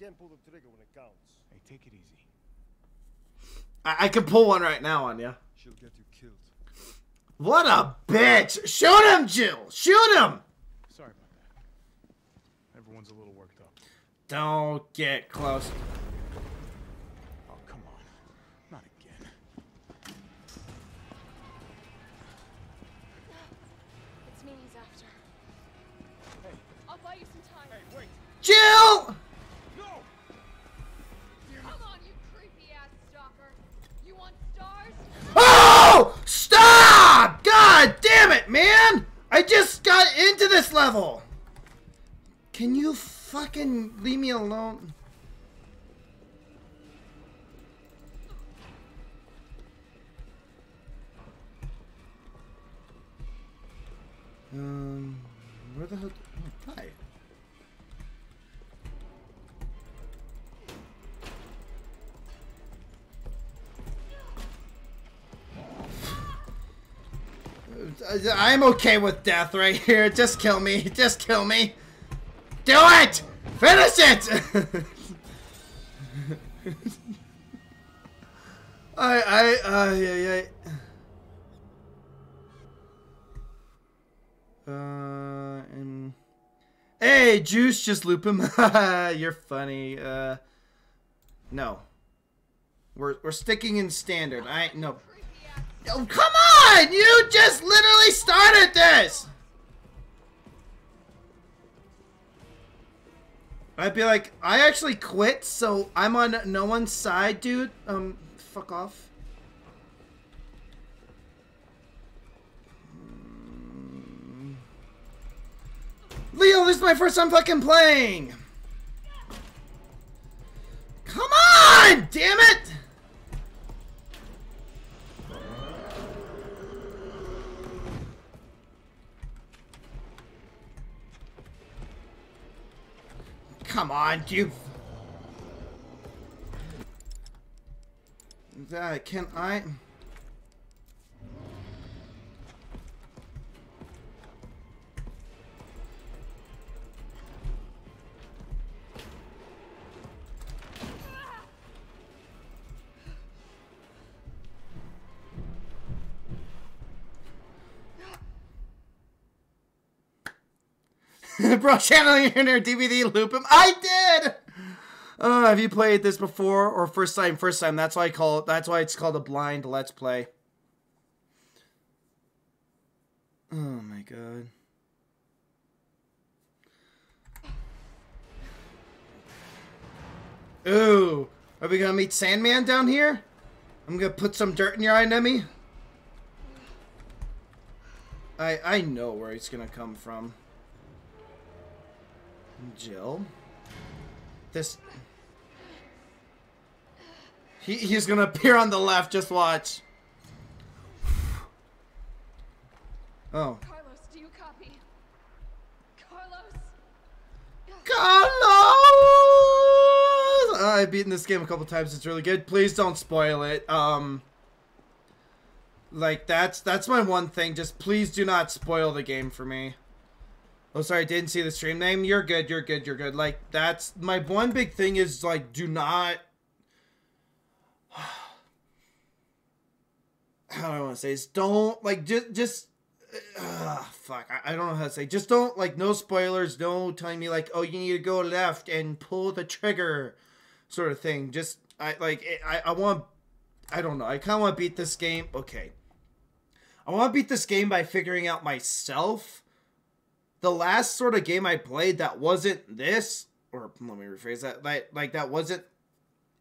Can't pull the trigger when it counts. Hey, take it easy. I, I can pull one right now on you. She'll get you killed. What a bitch! Shoot him, Jill! Shoot him! Sorry about that. Everyone's a little worked up. Don't get close. Oh, come on. Not again. It's me he's after. Hey, I'll buy you some time. hey, wait! Jill! God damn it, man! I just got into this level! Can you fucking leave me alone? Um, where the hell? I'm okay with death right here. Just kill me. *laughs* Just kill me. Do it! Finish it! *laughs* I, I, uh, yeah, yeah. Uh, and... Hey, Juice, just loop him. *laughs* You're funny. Uh, no. We're, we're sticking in standard. I, no. Oh, come on! You just literally started this! I'd be like, I actually quit, so I'm on no one's side, dude. Um, fuck off. Leo, this is my first time fucking playing! Come on! Damn it! Come on, you. That can I? *laughs* Bro, channeling your inner DBD loop him. I did. Uh, have you played this before or first time? First time. That's why I call it. That's why it's called a blind let's play. Oh my god. Ooh, are we gonna meet Sandman down here? I'm gonna put some dirt in your eye, Nemi. I I know where he's gonna come from. Jill. This. He, he's gonna appear on the left, just watch. Oh. Carlos, do you copy? Carlos? Carlos! I've beaten this game a couple times. It's really good. Please don't spoil it. Um, like that's that's my one thing. Just please do not spoil the game for me. Oh, sorry, I didn't see the stream name. You're good. You're good. You're good. Like that's my one big thing is like do not. *sighs* How do I want to say this? Don't like just just. Uh, fuck, I, I don't know how to say. Just don't like no spoilers. No telling me like, oh, you need to go left and pull the trigger, sort of thing. Just I like I I want. I don't know. I kind of want to beat this game. Okay. I want to beat this game by figuring out myself the last sort of game I played that wasn't this, or let me rephrase that, like, like that wasn't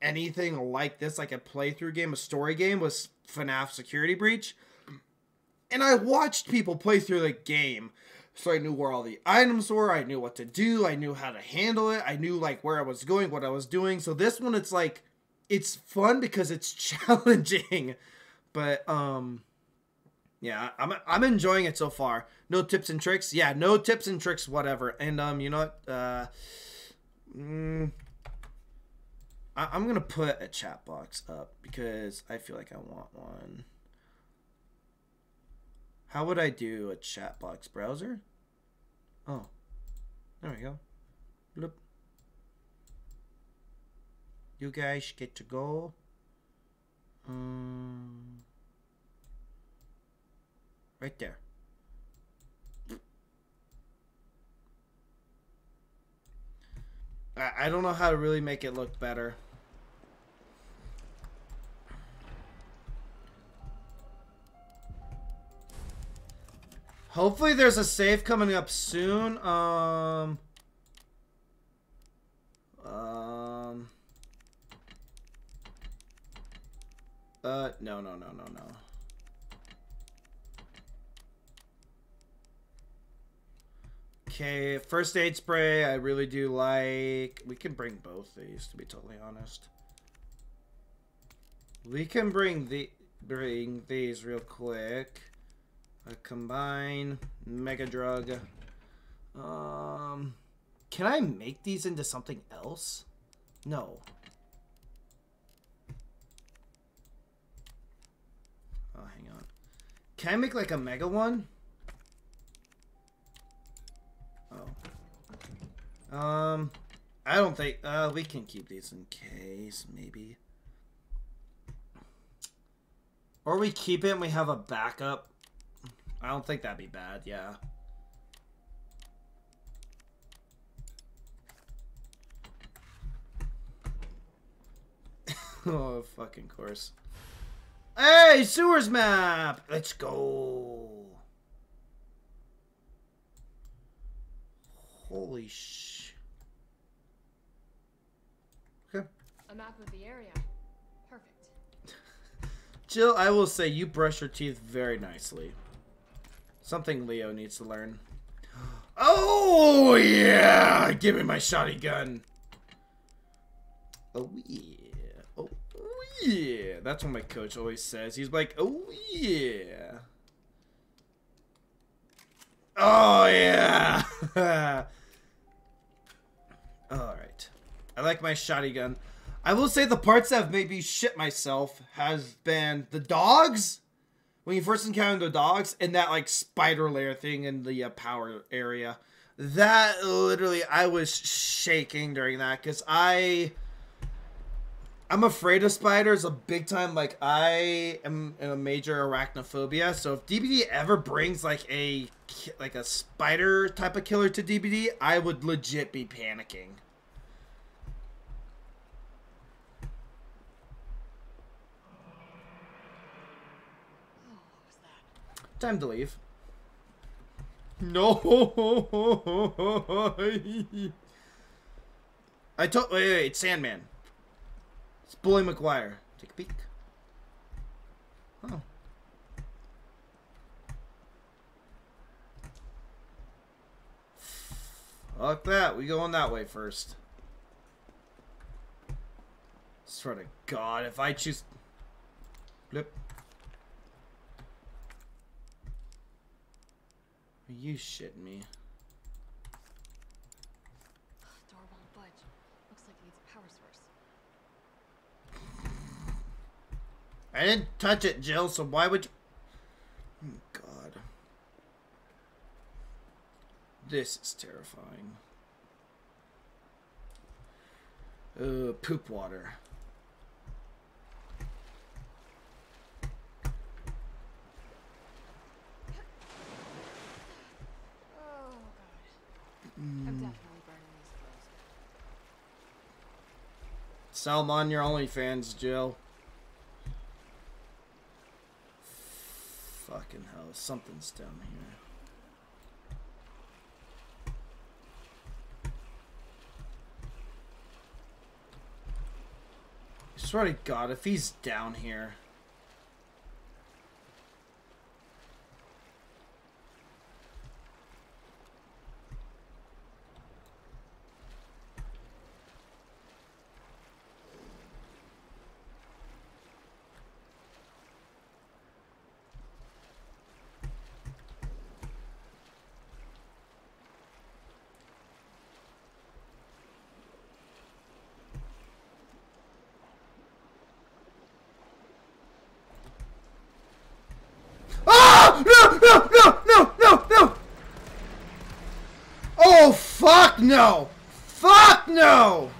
anything like this, like a playthrough game, a story game, was FNAF Security Breach. And I watched people play through the game. So I knew where all the items were, I knew what to do, I knew how to handle it, I knew like where I was going, what I was doing. So this one it's like it's fun because it's *laughs* challenging. But um yeah, I'm I'm enjoying it so far. No tips and tricks. Yeah, no tips and tricks whatever. And um you know what? Uh mm, I, I'm to put a chat box up because I feel like I want one. How would I do a chat box browser? Oh, there we go. Bloop. You guys get to go. Um, right there. I, I don't know how to really make it look better. Hopefully there's a save coming up soon. Um Um Uh no no no no no. Okay, first aid spray I really do like. We can bring both these to be totally honest. We can bring the bring these real quick. A combine mega drug. Um, can I make these into something else? No. Oh, hang on. Can I make like a mega one? Um, I don't think. Uh, we can keep these in case maybe. Or we keep it and we have a backup. I don't think that'd be bad, yeah. *laughs* oh, fucking course. Hey, sewers map! Let's go. Holy sh... Okay. A map of the area. Perfect. *laughs* Jill, I will say you brush your teeth very nicely. Something Leo needs to learn. *gasps* Oh, yeah! Give me my shotgun. Oh, yeah. Oh, yeah. That's what my coach always says. He's like, oh, yeah. Oh, yeah. *laughs* Alright. I like my shotgun. I will say the parts that have made me shit myself has been the dogs. When you first encounter the dogs and that like spider layer thing in the uh, power area that literally i was shaking during that because i i'm afraid of spiders a big time. Like i am in a major arachnophobia. So if dbd ever brings like a like a spider type of killer to dbd i would legit be panicking Time to leave. No. I told. Wait, wait, wait, Sandman. It's Bully Maguire. Take a peek. Oh. Fuck that. We going that way first. Swear to God, if I choose. Blip. Are you shitting me? Door won't budge. Looks like it needs a power source. I didn't touch it, Jill, so why would you... Oh, God. This is terrifying. Uh, poop water. Oh god. I'm definitely burning these clothes. Sell 'em on your OnlyFans, Jill. Fucking hell, something's down here. I swear to God, if he's down here. Ah! No, no, no, no, no, no! Oh, fuck no! Fuck no!